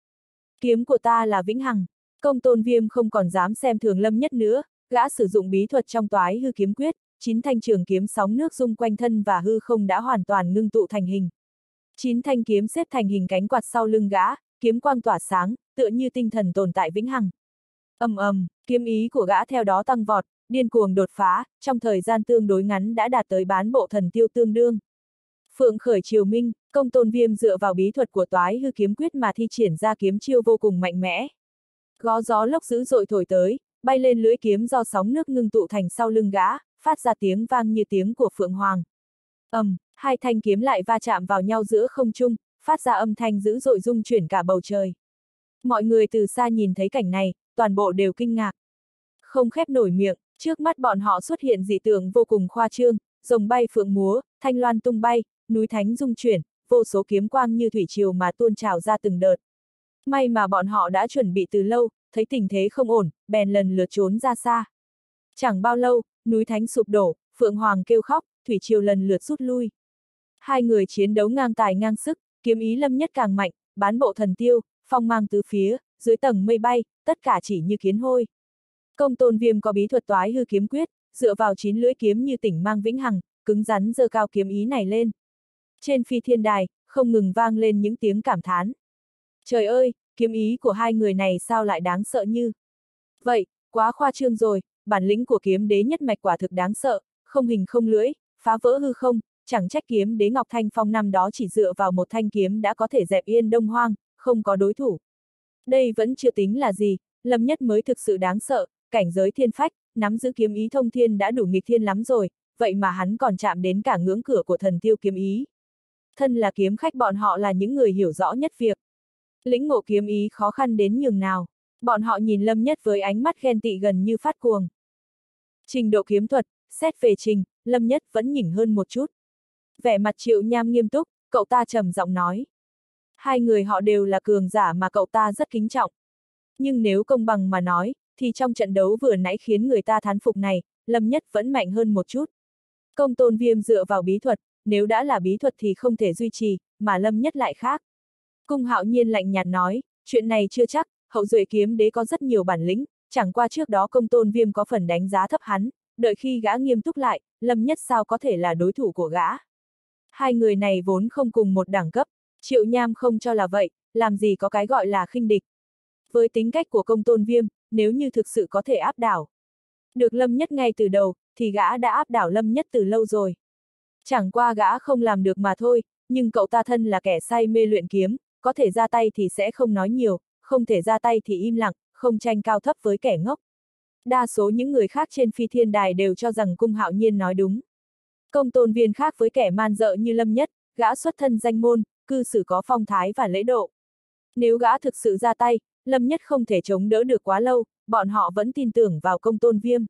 Kiếm của ta là vĩnh hằng. Công tôn viêm không còn dám xem thường lâm nhất nữa, gã sử dụng bí thuật trong toái hư kiếm quyết, chín thanh trường kiếm sóng nước dung quanh thân và hư không đã hoàn toàn ngưng tụ thành hình. Chín thanh kiếm xếp thành hình cánh quạt sau lưng gã, kiếm quang tỏa sáng, tựa như tinh thần tồn tại vĩnh hằng. ầm ầm, kiếm ý của gã theo đó tăng vọt, điên cuồng đột phá, trong thời gian tương đối ngắn đã đạt tới bán bộ thần tiêu tương đương. Phượng khởi triều minh, công tôn viêm dựa vào bí thuật của toái hư kiếm quyết mà thi triển ra kiếm chiêu vô cùng mạnh mẽ. Gó gió lốc dữ dội thổi tới, bay lên lưỡi kiếm do sóng nước ngưng tụ thành sau lưng gã, phát ra tiếng vang như tiếng của Phượng Hoàng. ầm, um, hai thanh kiếm lại va chạm vào nhau giữa không trung, phát ra âm thanh dữ dội rung chuyển cả bầu trời. Mọi người từ xa nhìn thấy cảnh này, toàn bộ đều kinh ngạc. Không khép nổi miệng, trước mắt bọn họ xuất hiện dị tượng vô cùng khoa trương, rồng bay phượng múa, thanh loan tung bay, núi thánh rung chuyển, vô số kiếm quang như thủy triều mà tuôn trào ra từng đợt. May mà bọn họ đã chuẩn bị từ lâu, thấy tình thế không ổn, bèn lần lượt trốn ra xa. Chẳng bao lâu, núi thánh sụp đổ, Phượng Hoàng kêu khóc, Thủy Triều lần lượt rút lui. Hai người chiến đấu ngang tài ngang sức, kiếm ý lâm nhất càng mạnh, bán bộ thần tiêu, phong mang tứ phía, dưới tầng mây bay, tất cả chỉ như kiến hôi. Công tôn viêm có bí thuật toái hư kiếm quyết, dựa vào chín lưỡi kiếm như tỉnh mang vĩnh hằng, cứng rắn dơ cao kiếm ý này lên. Trên phi thiên đài, không ngừng vang lên những tiếng cảm thán. Trời ơi, kiếm ý của hai người này sao lại đáng sợ như. Vậy, quá khoa trương rồi, bản lĩnh của kiếm đế nhất mạch quả thực đáng sợ, không hình không lưỡi, phá vỡ hư không, chẳng trách kiếm đế Ngọc Thanh Phong năm đó chỉ dựa vào một thanh kiếm đã có thể dẹp yên đông hoang, không có đối thủ. Đây vẫn chưa tính là gì, Lâm Nhất mới thực sự đáng sợ, cảnh giới thiên phách, nắm giữ kiếm ý thông thiên đã đủ nghịch thiên lắm rồi, vậy mà hắn còn chạm đến cả ngưỡng cửa của thần tiêu kiếm ý. Thân là kiếm khách bọn họ là những người hiểu rõ nhất việc. Lĩnh ngộ kiếm ý khó khăn đến nhường nào, bọn họ nhìn Lâm Nhất với ánh mắt ghen tị gần như phát cuồng. Trình độ kiếm thuật, xét về trình, Lâm Nhất vẫn nhỉnh hơn một chút. Vẻ mặt triệu nham nghiêm túc, cậu ta trầm giọng nói. Hai người họ đều là cường giả mà cậu ta rất kính trọng. Nhưng nếu công bằng mà nói, thì trong trận đấu vừa nãy khiến người ta thán phục này, Lâm Nhất vẫn mạnh hơn một chút. Công tôn viêm dựa vào bí thuật, nếu đã là bí thuật thì không thể duy trì, mà Lâm Nhất lại khác. Cung hạo nhiên lạnh nhạt nói, chuyện này chưa chắc, hậu duệ kiếm đế có rất nhiều bản lĩnh, chẳng qua trước đó công tôn viêm có phần đánh giá thấp hắn, đợi khi gã nghiêm túc lại, Lâm Nhất sao có thể là đối thủ của gã. Hai người này vốn không cùng một đẳng cấp, triệu nham không cho là vậy, làm gì có cái gọi là khinh địch. Với tính cách của công tôn viêm, nếu như thực sự có thể áp đảo. Được Lâm Nhất ngay từ đầu, thì gã đã áp đảo Lâm Nhất từ lâu rồi. Chẳng qua gã không làm được mà thôi, nhưng cậu ta thân là kẻ say mê luyện kiếm, có thể ra tay thì sẽ không nói nhiều, không thể ra tay thì im lặng, không tranh cao thấp với kẻ ngốc. Đa số những người khác trên phi thiên đài đều cho rằng cung hạo nhiên nói đúng. Công tôn viên khác với kẻ man dợ như lâm nhất, gã xuất thân danh môn, cư xử có phong thái và lễ độ. Nếu gã thực sự ra tay, lâm nhất không thể chống đỡ được quá lâu, bọn họ vẫn tin tưởng vào công tôn viêm.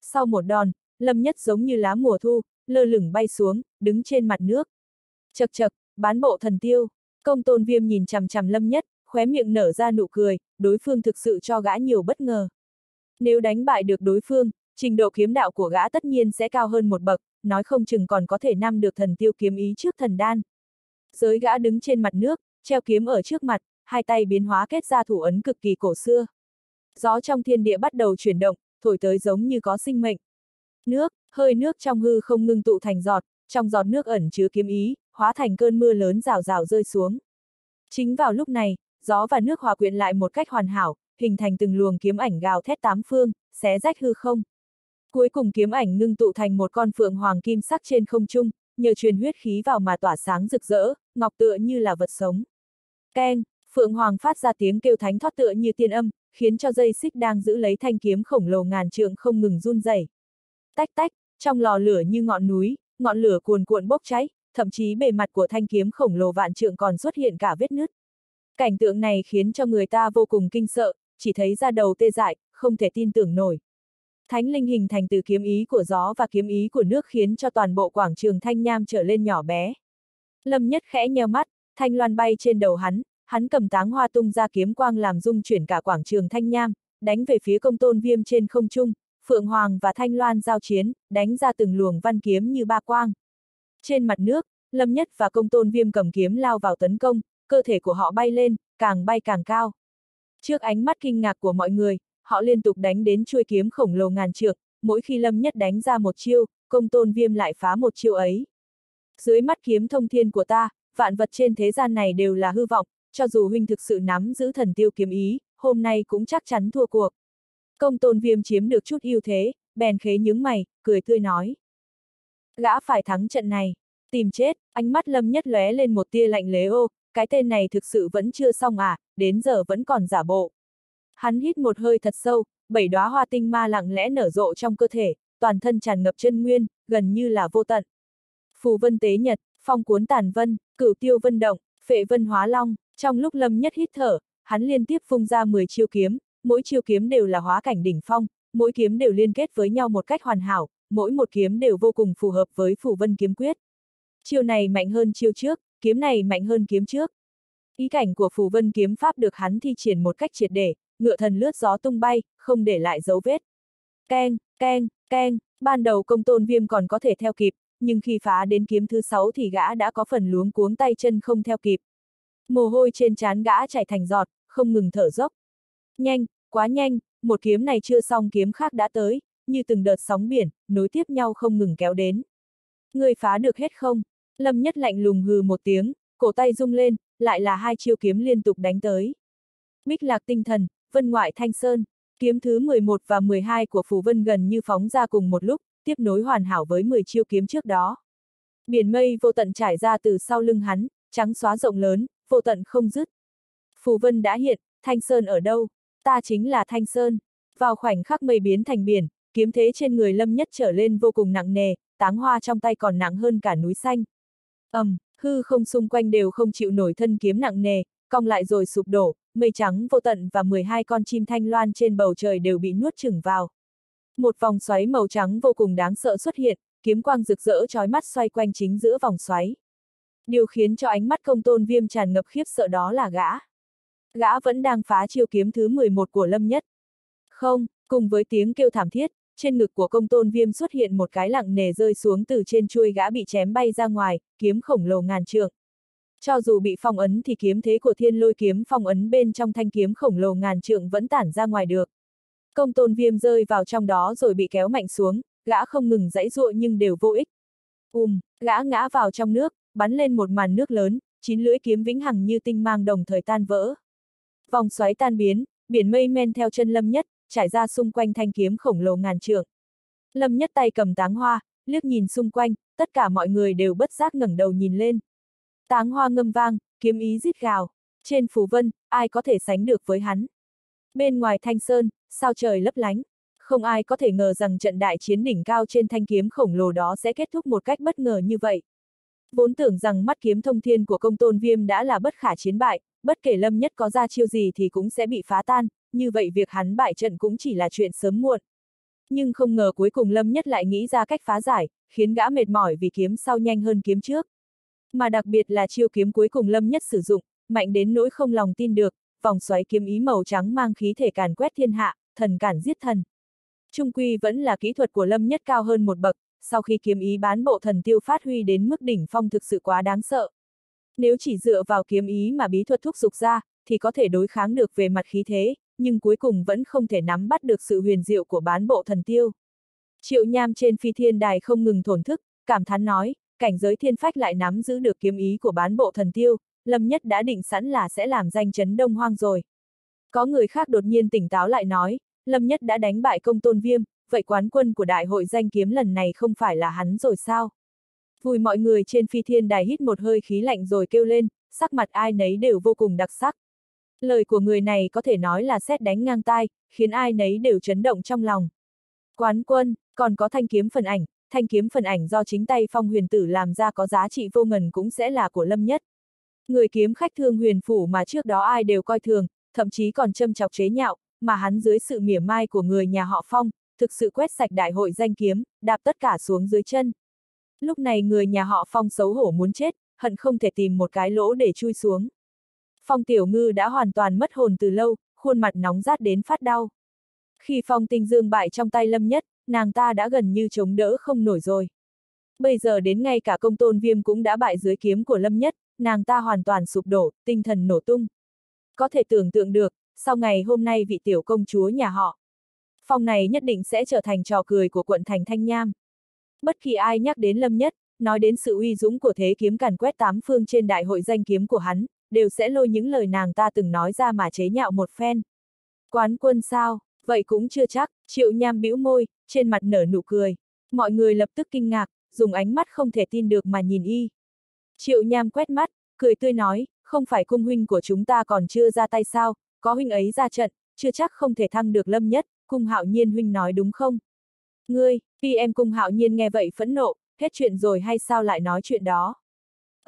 Sau một đòn, lâm nhất giống như lá mùa thu, lơ lửng bay xuống, đứng trên mặt nước. Chật chật, bán bộ thần tiêu, công tôn viêm nhìn chằm chằm lâm nhất, khóe miệng nở ra nụ cười, đối phương thực sự cho gã nhiều bất ngờ. Nếu đánh bại được đối phương, trình độ kiếm đạo của gã tất nhiên sẽ cao hơn một bậc, nói không chừng còn có thể nắm được thần tiêu kiếm ý trước thần đan. Giới gã đứng trên mặt nước, treo kiếm ở trước mặt, hai tay biến hóa kết ra thủ ấn cực kỳ cổ xưa. Gió trong thiên địa bắt đầu chuyển động, thổi tới giống như có sinh mệnh. Nước, hơi nước trong hư không ngưng tụ thành giọt, trong giọt nước ẩn chứa kiếm ý, hóa thành cơn mưa lớn rào rào rơi xuống. Chính vào lúc này, gió và nước hòa quyện lại một cách hoàn hảo, hình thành từng luồng kiếm ảnh gào thét tám phương, xé rách hư không. Cuối cùng kiếm ảnh ngưng tụ thành một con phượng hoàng kim sắc trên không trung, nhờ truyền huyết khí vào mà tỏa sáng rực rỡ, ngọc tựa như là vật sống. Keng, phượng hoàng phát ra tiếng kêu thánh thoát tựa như tiên âm, khiến cho dây xích đang giữ lấy thanh kiếm khổng lồ ngàn trượng không ngừng run rẩy. Tách tách, trong lò lửa như ngọn núi, ngọn lửa cuồn cuộn bốc cháy, thậm chí bề mặt của thanh kiếm khổng lồ vạn trượng còn xuất hiện cả vết nứt. Cảnh tượng này khiến cho người ta vô cùng kinh sợ, chỉ thấy ra đầu tê dại, không thể tin tưởng nổi. Thánh linh hình thành từ kiếm ý của gió và kiếm ý của nước khiến cho toàn bộ quảng trường thanh nham trở lên nhỏ bé. Lâm nhất khẽ nheo mắt, thanh loan bay trên đầu hắn, hắn cầm táng hoa tung ra kiếm quang làm dung chuyển cả quảng trường thanh nham, đánh về phía công tôn viêm trên không trung, Phượng Hoàng và Thanh Loan giao chiến, đánh ra từng luồng văn kiếm như ba quang. Trên mặt nước, Lâm Nhất và công tôn viêm cầm kiếm lao vào tấn công, cơ thể của họ bay lên, càng bay càng cao. Trước ánh mắt kinh ngạc của mọi người, họ liên tục đánh đến chuôi kiếm khổng lồ ngàn trượng, mỗi khi Lâm Nhất đánh ra một chiêu, công tôn viêm lại phá một chiêu ấy. Dưới mắt kiếm thông thiên của ta, vạn vật trên thế gian này đều là hư vọng, cho dù huynh thực sự nắm giữ thần tiêu kiếm ý, hôm nay cũng chắc chắn thua cuộc. Công tôn viêm chiếm được chút ưu thế, bèn khế nhướng mày, cười tươi nói. Gã phải thắng trận này, tìm chết, ánh mắt lâm nhất lóe lên một tia lạnh lế ô, cái tên này thực sự vẫn chưa xong à, đến giờ vẫn còn giả bộ. Hắn hít một hơi thật sâu, bảy đóa hoa tinh ma lặng lẽ nở rộ trong cơ thể, toàn thân tràn ngập chân nguyên, gần như là vô tận. Phù vân tế nhật, phong cuốn tàn vân, cửu tiêu vân động, phệ vân hóa long, trong lúc lâm nhất hít thở, hắn liên tiếp phung ra 10 chiêu kiếm, mỗi chiêu kiếm đều là hóa cảnh đỉnh phong, mỗi kiếm đều liên kết với nhau một cách hoàn hảo, mỗi một kiếm đều vô cùng phù hợp với phủ vân kiếm quyết. Chiêu này mạnh hơn chiêu trước, kiếm này mạnh hơn kiếm trước. Ý cảnh của phù vân kiếm pháp được hắn thi triển một cách triệt để, ngựa thần lướt gió tung bay, không để lại dấu vết. Keng, keng, keng, ban đầu công tôn viêm còn có thể theo kịp, nhưng khi phá đến kiếm thứ sáu thì gã đã có phần luống cuống tay chân không theo kịp. Mồ hôi trên trán gã chảy thành giọt, không ngừng thở dốc. Nhanh, quá nhanh, một kiếm này chưa xong kiếm khác đã tới, như từng đợt sóng biển, nối tiếp nhau không ngừng kéo đến. Người phá được hết không? Lâm nhất lạnh lùng hừ một tiếng, cổ tay rung lên, lại là hai chiêu kiếm liên tục đánh tới. Bích lạc tinh thần, vân ngoại thanh sơn, kiếm thứ 11 và 12 của Phù Vân gần như phóng ra cùng một lúc, tiếp nối hoàn hảo với 10 chiêu kiếm trước đó. Biển mây vô tận trải ra từ sau lưng hắn, trắng xóa rộng lớn, vô tận không dứt. Phù Vân đã hiện, Thanh Sơn ở đâu? Ta chính là Thanh Sơn. Vào khoảnh khắc mây biến thành biển, kiếm thế trên người Lâm Nhất trở lên vô cùng nặng nề, táng hoa trong tay còn nặng hơn cả núi xanh. ầm, um, hư không xung quanh đều không chịu nổi thân kiếm nặng nề, cong lại rồi sụp đổ, mây trắng vô tận và 12 con chim thanh loan trên bầu trời đều bị nuốt chửng vào. Một vòng xoáy màu trắng vô cùng đáng sợ xuất hiện, kiếm quang rực rỡ chói mắt xoay quanh chính giữa vòng xoáy. Điều khiến cho ánh mắt công tôn viêm tràn ngập khiếp sợ đó là gã. Gã vẫn đang phá chiêu kiếm thứ 11 của Lâm Nhất. Không, cùng với tiếng kêu thảm thiết, trên ngực của công tôn viêm xuất hiện một cái lặng nề rơi xuống từ trên chuôi gã bị chém bay ra ngoài, kiếm khổng lồ ngàn trượng. Cho dù bị phong ấn thì kiếm thế của thiên lôi kiếm phong ấn bên trong thanh kiếm khổng lồ ngàn trượng vẫn tản ra ngoài được. Công tôn viêm rơi vào trong đó rồi bị kéo mạnh xuống, gã không ngừng dãy ruộng nhưng đều vô ích. Ùm, gã ngã vào trong nước, bắn lên một màn nước lớn, chín lưỡi kiếm vĩnh hằng như tinh mang đồng thời tan vỡ. Vòng xoáy tan biến, biển mây men theo chân lâm nhất, trải ra xung quanh thanh kiếm khổng lồ ngàn trượng. Lâm nhất tay cầm táng hoa, liếc nhìn xung quanh, tất cả mọi người đều bất giác ngẩng đầu nhìn lên. Táng hoa ngâm vang, kiếm ý rít gào. Trên phù vân, ai có thể sánh được với hắn? Bên ngoài thanh sơn, sao trời lấp lánh. Không ai có thể ngờ rằng trận đại chiến đỉnh cao trên thanh kiếm khổng lồ đó sẽ kết thúc một cách bất ngờ như vậy. Vốn tưởng rằng mắt kiếm thông thiên của công tôn viêm đã là bất khả chiến bại, bất kể lâm nhất có ra chiêu gì thì cũng sẽ bị phá tan, như vậy việc hắn bại trận cũng chỉ là chuyện sớm muộn. Nhưng không ngờ cuối cùng lâm nhất lại nghĩ ra cách phá giải, khiến gã mệt mỏi vì kiếm sau nhanh hơn kiếm trước. Mà đặc biệt là chiêu kiếm cuối cùng lâm nhất sử dụng, mạnh đến nỗi không lòng tin được, vòng xoáy kiếm ý màu trắng mang khí thể càn quét thiên hạ, thần cản giết thần. Trung quy vẫn là kỹ thuật của lâm nhất cao hơn một bậc, sau khi kiếm ý bán bộ thần tiêu phát huy đến mức đỉnh phong thực sự quá đáng sợ. Nếu chỉ dựa vào kiếm ý mà bí thuật thúc dục ra, thì có thể đối kháng được về mặt khí thế, nhưng cuối cùng vẫn không thể nắm bắt được sự huyền diệu của bán bộ thần tiêu. Triệu nham trên phi thiên đài không ngừng thổn thức, cảm thán nói, cảnh giới thiên phách lại nắm giữ được kiếm ý của bán bộ thần tiêu, Lâm Nhất đã định sẵn là sẽ làm danh chấn đông hoang rồi. Có người khác đột nhiên tỉnh táo lại nói, Lâm Nhất đã đánh bại công tôn viêm, vậy quán quân của đại hội danh kiếm lần này không phải là hắn rồi sao? Vùi mọi người trên phi thiên đài hít một hơi khí lạnh rồi kêu lên, sắc mặt ai nấy đều vô cùng đặc sắc. Lời của người này có thể nói là xét đánh ngang tai, khiến ai nấy đều chấn động trong lòng. Quán quân, còn có thanh kiếm phần ảnh, thanh kiếm phần ảnh do chính tay phong huyền tử làm ra có giá trị vô ngần cũng sẽ là của lâm nhất. Người kiếm khách thương huyền phủ mà trước đó ai đều coi thường, thậm chí còn châm chọc chế nhạo, mà hắn dưới sự mỉa mai của người nhà họ phong, thực sự quét sạch đại hội danh kiếm, đạp tất cả xuống dưới chân. Lúc này người nhà họ phong xấu hổ muốn chết, hận không thể tìm một cái lỗ để chui xuống. Phong tiểu ngư đã hoàn toàn mất hồn từ lâu, khuôn mặt nóng rát đến phát đau. Khi phong tinh dương bại trong tay lâm nhất, nàng ta đã gần như chống đỡ không nổi rồi. Bây giờ đến ngay cả công tôn viêm cũng đã bại dưới kiếm của lâm nhất, nàng ta hoàn toàn sụp đổ, tinh thần nổ tung. Có thể tưởng tượng được, sau ngày hôm nay vị tiểu công chúa nhà họ. Phong này nhất định sẽ trở thành trò cười của quận thành Thanh Nham. Bất kỳ ai nhắc đến lâm nhất, nói đến sự uy dũng của thế kiếm càn quét tám phương trên đại hội danh kiếm của hắn, đều sẽ lôi những lời nàng ta từng nói ra mà chế nhạo một phen. Quán quân sao, vậy cũng chưa chắc, triệu nham bĩu môi, trên mặt nở nụ cười. Mọi người lập tức kinh ngạc, dùng ánh mắt không thể tin được mà nhìn y. Triệu nham quét mắt, cười tươi nói, không phải cung huynh của chúng ta còn chưa ra tay sao, có huynh ấy ra trận, chưa chắc không thể thăng được lâm nhất, cung hạo nhiên huynh nói đúng không? Ngươi, khi em cung hạo nhiên nghe vậy phẫn nộ, hết chuyện rồi hay sao lại nói chuyện đó?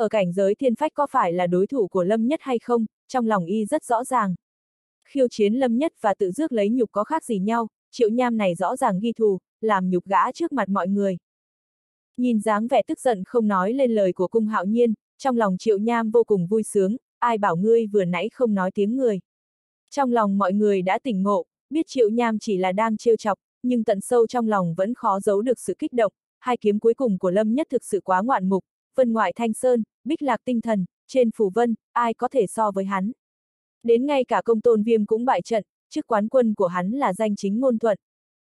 Ở cảnh giới thiên phách có phải là đối thủ của lâm nhất hay không, trong lòng y rất rõ ràng. Khiêu chiến lâm nhất và tự dước lấy nhục có khác gì nhau, triệu nham này rõ ràng ghi thù, làm nhục gã trước mặt mọi người. Nhìn dáng vẻ tức giận không nói lên lời của cung hạo nhiên, trong lòng triệu nham vô cùng vui sướng, ai bảo ngươi vừa nãy không nói tiếng người. Trong lòng mọi người đã tỉnh ngộ, biết triệu nham chỉ là đang trêu chọc, nhưng tận sâu trong lòng vẫn khó giấu được sự kích động, hai kiếm cuối cùng của Lâm Nhất thực sự quá ngoạn mục, vân ngoại thanh sơn, bích lạc tinh thần, trên phủ vân, ai có thể so với hắn. Đến ngay cả công tôn viêm cũng bại trận, chức quán quân của hắn là danh chính ngôn thuận.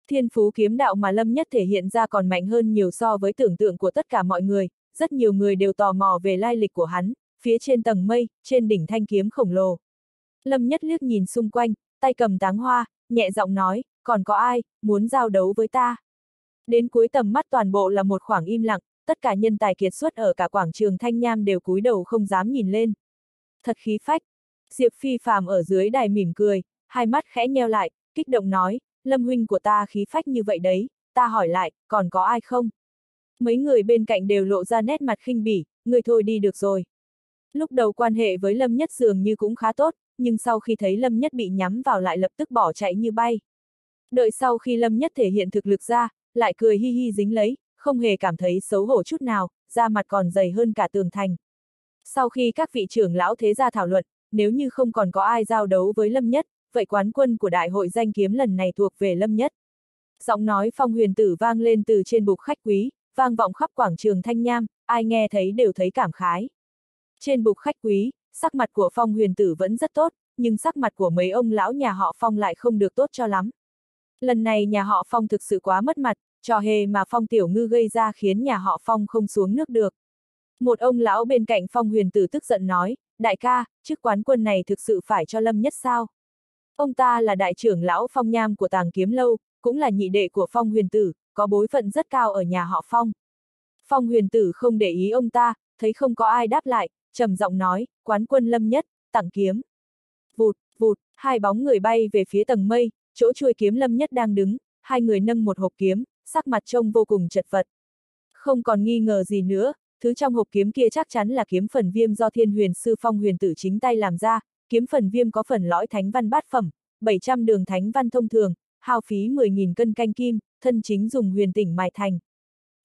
Thiên phú kiếm đạo mà Lâm Nhất thể hiện ra còn mạnh hơn nhiều so với tưởng tượng của tất cả mọi người, rất nhiều người đều tò mò về lai lịch của hắn, phía trên tầng mây, trên đỉnh thanh kiếm khổng lồ. Lâm Nhất liếc nhìn xung quanh, tay cầm táng hoa, nhẹ giọng nói, còn có ai, muốn giao đấu với ta. Đến cuối tầm mắt toàn bộ là một khoảng im lặng, tất cả nhân tài kiệt xuất ở cả quảng trường Thanh Nham đều cúi đầu không dám nhìn lên. Thật khí phách. Diệp Phi phàm ở dưới đài mỉm cười, hai mắt khẽ nheo lại, kích động nói, Lâm huynh của ta khí phách như vậy đấy, ta hỏi lại, còn có ai không? Mấy người bên cạnh đều lộ ra nét mặt khinh bỉ, người thôi đi được rồi. Lúc đầu quan hệ với Lâm Nhất dường như cũng khá tốt, nhưng sau khi thấy Lâm Nhất bị nhắm vào lại lập tức bỏ chạy như bay. Đợi sau khi Lâm Nhất thể hiện thực lực ra, lại cười hi hi dính lấy, không hề cảm thấy xấu hổ chút nào, da mặt còn dày hơn cả tường thành. Sau khi các vị trưởng lão thế gia thảo luận, nếu như không còn có ai giao đấu với Lâm Nhất, vậy quán quân của đại hội danh kiếm lần này thuộc về Lâm Nhất. Giọng nói phong huyền tử vang lên từ trên bục khách quý, vang vọng khắp quảng trường Thanh Nham, ai nghe thấy đều thấy cảm khái. Trên bục khách quý, sắc mặt của phong huyền tử vẫn rất tốt, nhưng sắc mặt của mấy ông lão nhà họ phong lại không được tốt cho lắm. Lần này nhà họ phong thực sự quá mất mặt, trò hề mà phong tiểu ngư gây ra khiến nhà họ phong không xuống nước được. Một ông lão bên cạnh phong huyền tử tức giận nói, đại ca, chức quán quân này thực sự phải cho lâm nhất sao? Ông ta là đại trưởng lão phong nham của tàng kiếm lâu, cũng là nhị đệ của phong huyền tử, có bối phận rất cao ở nhà họ phong. Phong huyền tử không để ý ông ta, thấy không có ai đáp lại, trầm giọng nói, quán quân lâm nhất, tặng kiếm. Vụt, vụt, hai bóng người bay về phía tầng mây, chỗ chuôi kiếm lâm nhất đang đứng, hai người nâng một hộp kiếm, sắc mặt trông vô cùng chật vật. Không còn nghi ngờ gì nữa, thứ trong hộp kiếm kia chắc chắn là kiếm phần viêm do thiên huyền sư phong huyền tử chính tay làm ra, kiếm phần viêm có phần lõi thánh văn bát phẩm, 700 đường thánh văn thông thường, hao phí 10.000 cân canh kim, thân chính dùng huyền tỉnh mài thành.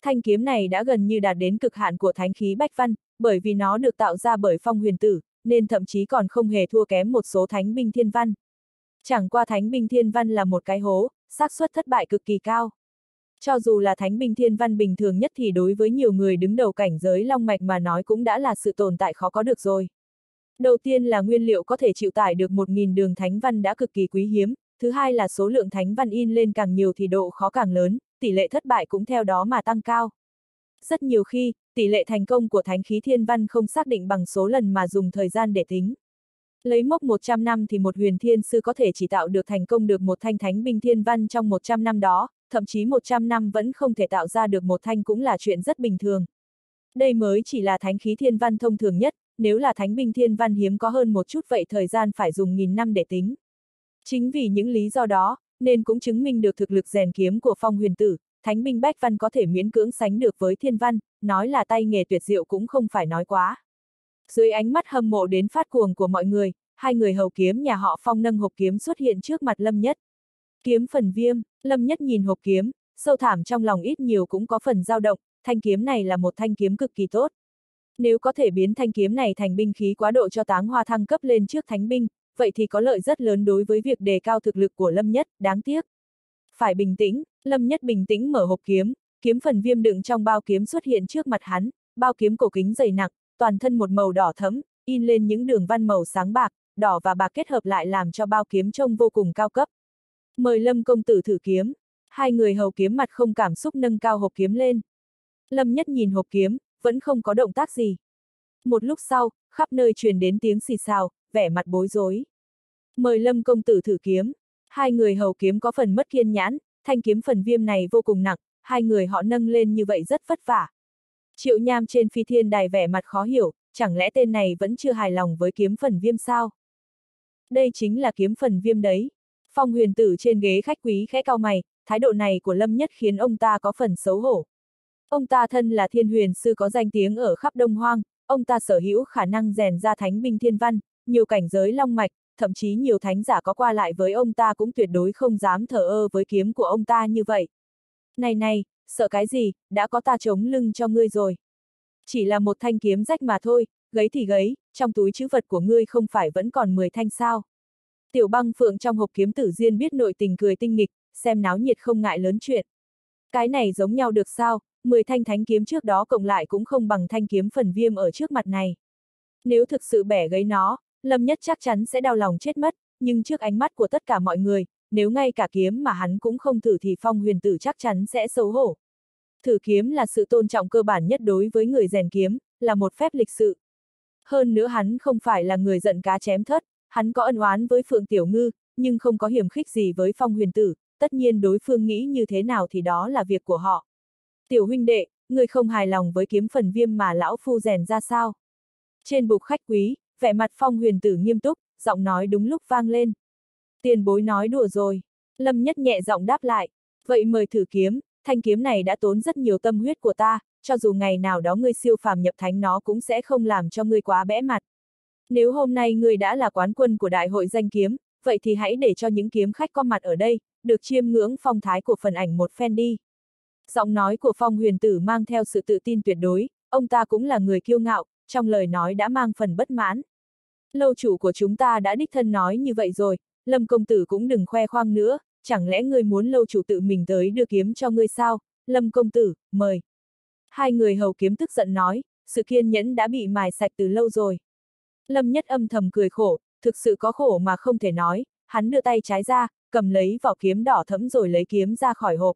Thanh kiếm này đã gần như đạt đến cực hạn của thánh khí bách văn, bởi vì nó được tạo ra bởi phong huyền tử, nên thậm chí còn không hề thua kém một số thánh binh thiên văn. Chẳng qua thánh binh thiên văn là một cái hố, xác suất thất bại cực kỳ cao. Cho dù là thánh minh thiên văn bình thường nhất thì đối với nhiều người đứng đầu cảnh giới long mạch mà nói cũng đã là sự tồn tại khó có được rồi. Đầu tiên là nguyên liệu có thể chịu tải được 1.000 đường thánh văn đã cực kỳ quý hiếm, thứ hai là số lượng thánh văn in lên càng nhiều thì độ khó càng lớn, tỷ lệ thất bại cũng theo đó mà tăng cao. Rất nhiều khi, tỷ lệ thành công của thánh khí thiên văn không xác định bằng số lần mà dùng thời gian để tính. Lấy mốc 100 năm thì một huyền thiên sư có thể chỉ tạo được thành công được một thanh thánh binh thiên văn trong 100 năm đó, thậm chí 100 năm vẫn không thể tạo ra được một thanh cũng là chuyện rất bình thường. Đây mới chỉ là thánh khí thiên văn thông thường nhất, nếu là thánh binh thiên văn hiếm có hơn một chút vậy thời gian phải dùng nghìn năm để tính. Chính vì những lý do đó, nên cũng chứng minh được thực lực rèn kiếm của phong huyền tử, thánh binh bách văn có thể miễn cưỡng sánh được với thiên văn, nói là tay nghề tuyệt diệu cũng không phải nói quá. Dưới ánh mắt hâm mộ đến phát cuồng của mọi người, hai người hầu kiếm nhà họ phong nâng hộp kiếm xuất hiện trước mặt Lâm Nhất. Kiếm phần viêm, Lâm Nhất nhìn hộp kiếm, sâu thảm trong lòng ít nhiều cũng có phần dao động, thanh kiếm này là một thanh kiếm cực kỳ tốt. Nếu có thể biến thanh kiếm này thành binh khí quá độ cho táng hoa thăng cấp lên trước thánh binh, vậy thì có lợi rất lớn đối với việc đề cao thực lực của Lâm Nhất, đáng tiếc. Phải bình tĩnh, Lâm Nhất bình tĩnh mở hộp kiếm, kiếm phần viêm đựng trong bao kiếm xuất hiện trước mặt hắn, bao kiếm cổ kính dày nặng, toàn thân một màu đỏ thẫm, in lên những đường văn màu sáng bạc, đỏ và bạc kết hợp lại làm cho bao kiếm trông vô cùng cao cấp. Mời Lâm công tử thử kiếm. Hai người hầu kiếm mặt không cảm xúc nâng cao hộp kiếm lên. Lâm nhất nhìn hộp kiếm, vẫn không có động tác gì. Một lúc sau, khắp nơi truyền đến tiếng xì xào, vẻ mặt bối rối. Mời Lâm công tử thử kiếm. Hai người hầu kiếm có phần mất kiên nhãn, thanh kiếm phần viêm này vô cùng nặng, hai người họ nâng lên như vậy rất vất vả. Triệu nham trên phi thiên đài vẻ mặt khó hiểu, chẳng lẽ tên này vẫn chưa hài lòng với kiếm phần viêm sao? Đây chính là kiếm phần viêm đấy. Phong huyền tử trên ghế khách quý khẽ cao mày, thái độ này của Lâm Nhất khiến ông ta có phần xấu hổ. Ông ta thân là thiên huyền sư có danh tiếng ở khắp Đông Hoang, ông ta sở hữu khả năng rèn ra thánh binh thiên văn, nhiều cảnh giới long mạch, thậm chí nhiều thánh giả có qua lại với ông ta cũng tuyệt đối không dám thờ ơ với kiếm của ông ta như vậy. Này này, sợ cái gì, đã có ta chống lưng cho ngươi rồi. Chỉ là một thanh kiếm rách mà thôi, gấy thì gấy, trong túi chữ vật của ngươi không phải vẫn còn 10 thanh sao. Tiểu băng phượng trong hộp kiếm tử diên biết nội tình cười tinh nghịch, xem náo nhiệt không ngại lớn chuyện. Cái này giống nhau được sao, 10 thanh thánh kiếm trước đó cộng lại cũng không bằng thanh kiếm phần viêm ở trước mặt này. Nếu thực sự bẻ gấy nó, Lâm Nhất chắc chắn sẽ đau lòng chết mất, nhưng trước ánh mắt của tất cả mọi người, nếu ngay cả kiếm mà hắn cũng không thử thì phong huyền tử chắc chắn sẽ xấu hổ. Thử kiếm là sự tôn trọng cơ bản nhất đối với người rèn kiếm, là một phép lịch sự. Hơn nữa hắn không phải là người giận cá chém thất, hắn có ân oán với Phượng Tiểu Ngư, nhưng không có hiểm khích gì với phong huyền tử, tất nhiên đối phương nghĩ như thế nào thì đó là việc của họ. Tiểu huynh đệ, người không hài lòng với kiếm phần viêm mà lão phu rèn ra sao? Trên bục khách quý, vẻ mặt phong huyền tử nghiêm túc, giọng nói đúng lúc vang lên. Tiền bối nói đùa rồi. Lâm nhất nhẹ giọng đáp lại. Vậy mời thử kiếm, thanh kiếm này đã tốn rất nhiều tâm huyết của ta, cho dù ngày nào đó ngươi siêu phàm nhập thánh nó cũng sẽ không làm cho ngươi quá bẽ mặt. Nếu hôm nay ngươi đã là quán quân của đại hội danh kiếm, vậy thì hãy để cho những kiếm khách có mặt ở đây, được chiêm ngưỡng phong thái của phần ảnh một phen đi. Giọng nói của phong huyền tử mang theo sự tự tin tuyệt đối, ông ta cũng là người kiêu ngạo, trong lời nói đã mang phần bất mãn. Lâu chủ của chúng ta đã đích thân nói như vậy rồi, Lâm công tử cũng đừng khoe khoang nữa, chẳng lẽ ngươi muốn lâu chủ tự mình tới đưa kiếm cho ngươi sao? Lâm công tử, mời. Hai người hầu kiếm tức giận nói, sự kiên nhẫn đã bị mài sạch từ lâu rồi. Lâm nhất âm thầm cười khổ, thực sự có khổ mà không thể nói, hắn đưa tay trái ra, cầm lấy vỏ kiếm đỏ thẫm rồi lấy kiếm ra khỏi hộp.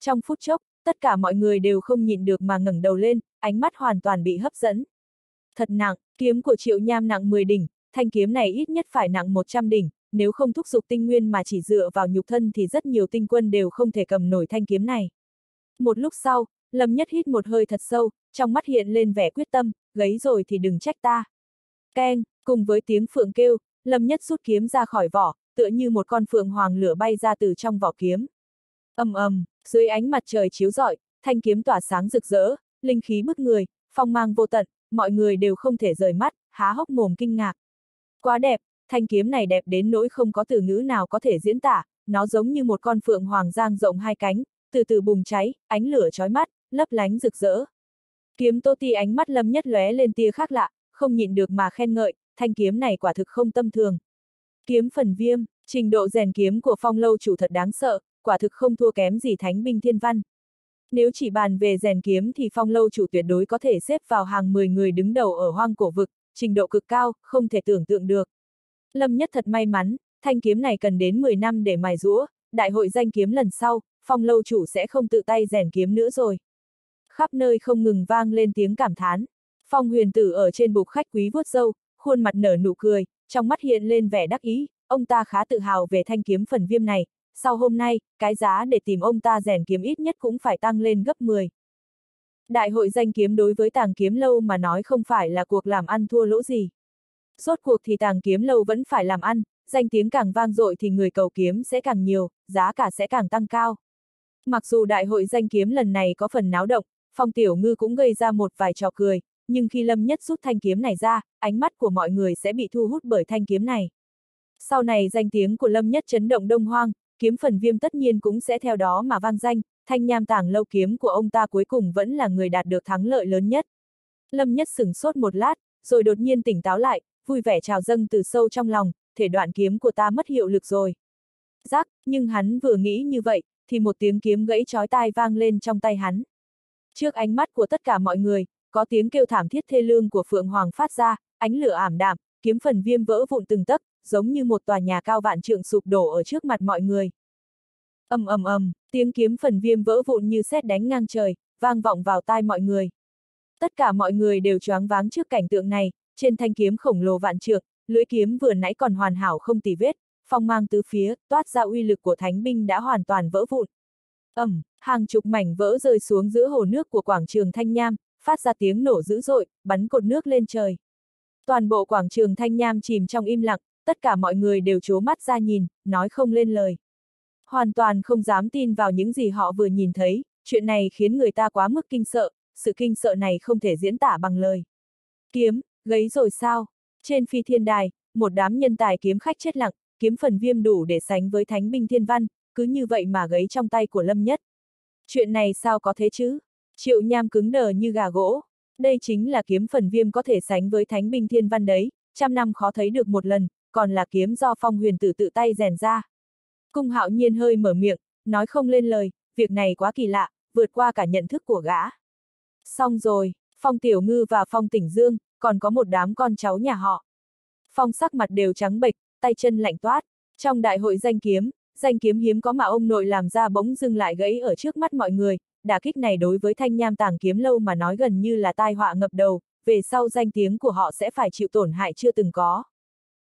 Trong phút chốc, tất cả mọi người đều không nhịn được mà ngẩng đầu lên, ánh mắt hoàn toàn bị hấp dẫn. Thật nặng, kiếm của triệu nham nặng 10 đỉnh, thanh kiếm này ít nhất phải nặng 100 đỉnh, nếu không thúc giục tinh nguyên mà chỉ dựa vào nhục thân thì rất nhiều tinh quân đều không thể cầm nổi thanh kiếm này. Một lúc sau, Lâm Nhất hít một hơi thật sâu, trong mắt hiện lên vẻ quyết tâm, gấy rồi thì đừng trách ta. Keng, cùng với tiếng phượng kêu, Lâm Nhất rút kiếm ra khỏi vỏ, tựa như một con phượng hoàng lửa bay ra từ trong vỏ kiếm. ầm ầm, dưới ánh mặt trời chiếu rọi, thanh kiếm tỏa sáng rực rỡ, linh khí bức người, phong mang vô tận, mọi người đều không thể rời mắt, há hốc mồm kinh ngạc. Quá đẹp, thanh kiếm này đẹp đến nỗi không có từ ngữ nào có thể diễn tả, nó giống như một con phượng hoàng giang rộng hai cánh, từ từ bùng cháy, ánh lửa chói mắt, lấp lánh rực rỡ. Kiếm Tô Ti ánh mắt Lâm Nhất lóe lên tia khác lạ, không nhịn được mà khen ngợi, thanh kiếm này quả thực không tâm thường. Kiếm phần viêm, trình độ rèn kiếm của phong lâu chủ thật đáng sợ, quả thực không thua kém gì thánh binh thiên văn. Nếu chỉ bàn về rèn kiếm thì phong lâu chủ tuyệt đối có thể xếp vào hàng 10 người đứng đầu ở hoang cổ vực, trình độ cực cao, không thể tưởng tượng được. Lâm Nhất thật may mắn, thanh kiếm này cần đến 10 năm để mài rũa, đại hội danh kiếm lần sau, phong lâu chủ sẽ không tự tay rèn kiếm nữa rồi. Khắp nơi không ngừng vang lên tiếng cảm thán. Phong huyền tử ở trên bục khách quý vuốt dâu, khuôn mặt nở nụ cười, trong mắt hiện lên vẻ đắc ý, ông ta khá tự hào về thanh kiếm phần viêm này, sau hôm nay, cái giá để tìm ông ta rèn kiếm ít nhất cũng phải tăng lên gấp 10. Đại hội danh kiếm đối với tàng kiếm lâu mà nói không phải là cuộc làm ăn thua lỗ gì. Rốt cuộc thì tàng kiếm lâu vẫn phải làm ăn, danh tiếng càng vang dội thì người cầu kiếm sẽ càng nhiều, giá cả sẽ càng tăng cao. Mặc dù đại hội danh kiếm lần này có phần náo động, Phong Tiểu Ngư cũng gây ra một vài trò cười, nhưng khi Lâm Nhất rút thanh kiếm này ra, ánh mắt của mọi người sẽ bị thu hút bởi thanh kiếm này. Sau này danh tiếng của Lâm Nhất chấn động đông hoang, kiếm phần viêm tất nhiên cũng sẽ theo đó mà vang danh, thanh nham tảng lâu kiếm của ông ta cuối cùng vẫn là người đạt được thắng lợi lớn nhất. Lâm Nhất sửng sốt một lát, rồi đột nhiên tỉnh táo lại, vui vẻ trào dâng từ sâu trong lòng, thể đoạn kiếm của ta mất hiệu lực rồi. Giác, nhưng hắn vừa nghĩ như vậy, thì một tiếng kiếm gãy chói tai vang lên trong tay hắn. Trước ánh mắt của tất cả mọi người, có tiếng kêu thảm thiết thê lương của Phượng Hoàng phát ra, ánh lửa ảm đạm, kiếm phần viêm vỡ vụn từng tấc, giống như một tòa nhà cao vạn trượng sụp đổ ở trước mặt mọi người. ầm ầm ầm, tiếng kiếm phần viêm vỡ vụn như sét đánh ngang trời, vang vọng vào tai mọi người. Tất cả mọi người đều choáng váng trước cảnh tượng này, trên thanh kiếm khổng lồ vạn trượng, lưỡi kiếm vừa nãy còn hoàn hảo không tì vết, phong mang tứ phía, toát ra uy lực của thánh binh đã hoàn toàn vỡ vụn. ầm, hàng chục mảnh vỡ rơi xuống giữa hồ nước của quảng trường Thanh Nham, phát ra tiếng nổ dữ dội, bắn cột nước lên trời. Toàn bộ quảng trường Thanh Nham chìm trong im lặng, tất cả mọi người đều chố mắt ra nhìn, nói không lên lời. Hoàn toàn không dám tin vào những gì họ vừa nhìn thấy, chuyện này khiến người ta quá mức kinh sợ, sự kinh sợ này không thể diễn tả bằng lời. Kiếm, gấy rồi sao? Trên phi thiên đài, một đám nhân tài kiếm khách chết lặng, kiếm phần viêm đủ để sánh với thánh binh thiên văn, cứ như vậy mà gấy trong tay của Lâm Nhất. Chuyện này sao có thế chứ? Triệu nham cứng đờ như gà gỗ. Đây chính là kiếm phần viêm có thể sánh với thánh binh thiên văn đấy, trăm năm khó thấy được một lần, còn là kiếm do phong huyền tử tự tay rèn ra. Cung hạo nhiên hơi mở miệng, nói không lên lời, việc này quá kỳ lạ, vượt qua cả nhận thức của gã. Xong rồi, phong tiểu ngư và phong tỉnh dương, còn có một đám con cháu nhà họ. Phong sắc mặt đều trắng bệch, tay chân lạnh toát. Trong đại hội danh kiếm, danh kiếm hiếm có mà ông nội làm ra bỗng dưng lại gãy ở trước mắt mọi người, đả kích này đối với thanh nham tàng kiếm lâu mà nói gần như là tai họa ngập đầu, về sau danh tiếng của họ sẽ phải chịu tổn hại chưa từng có.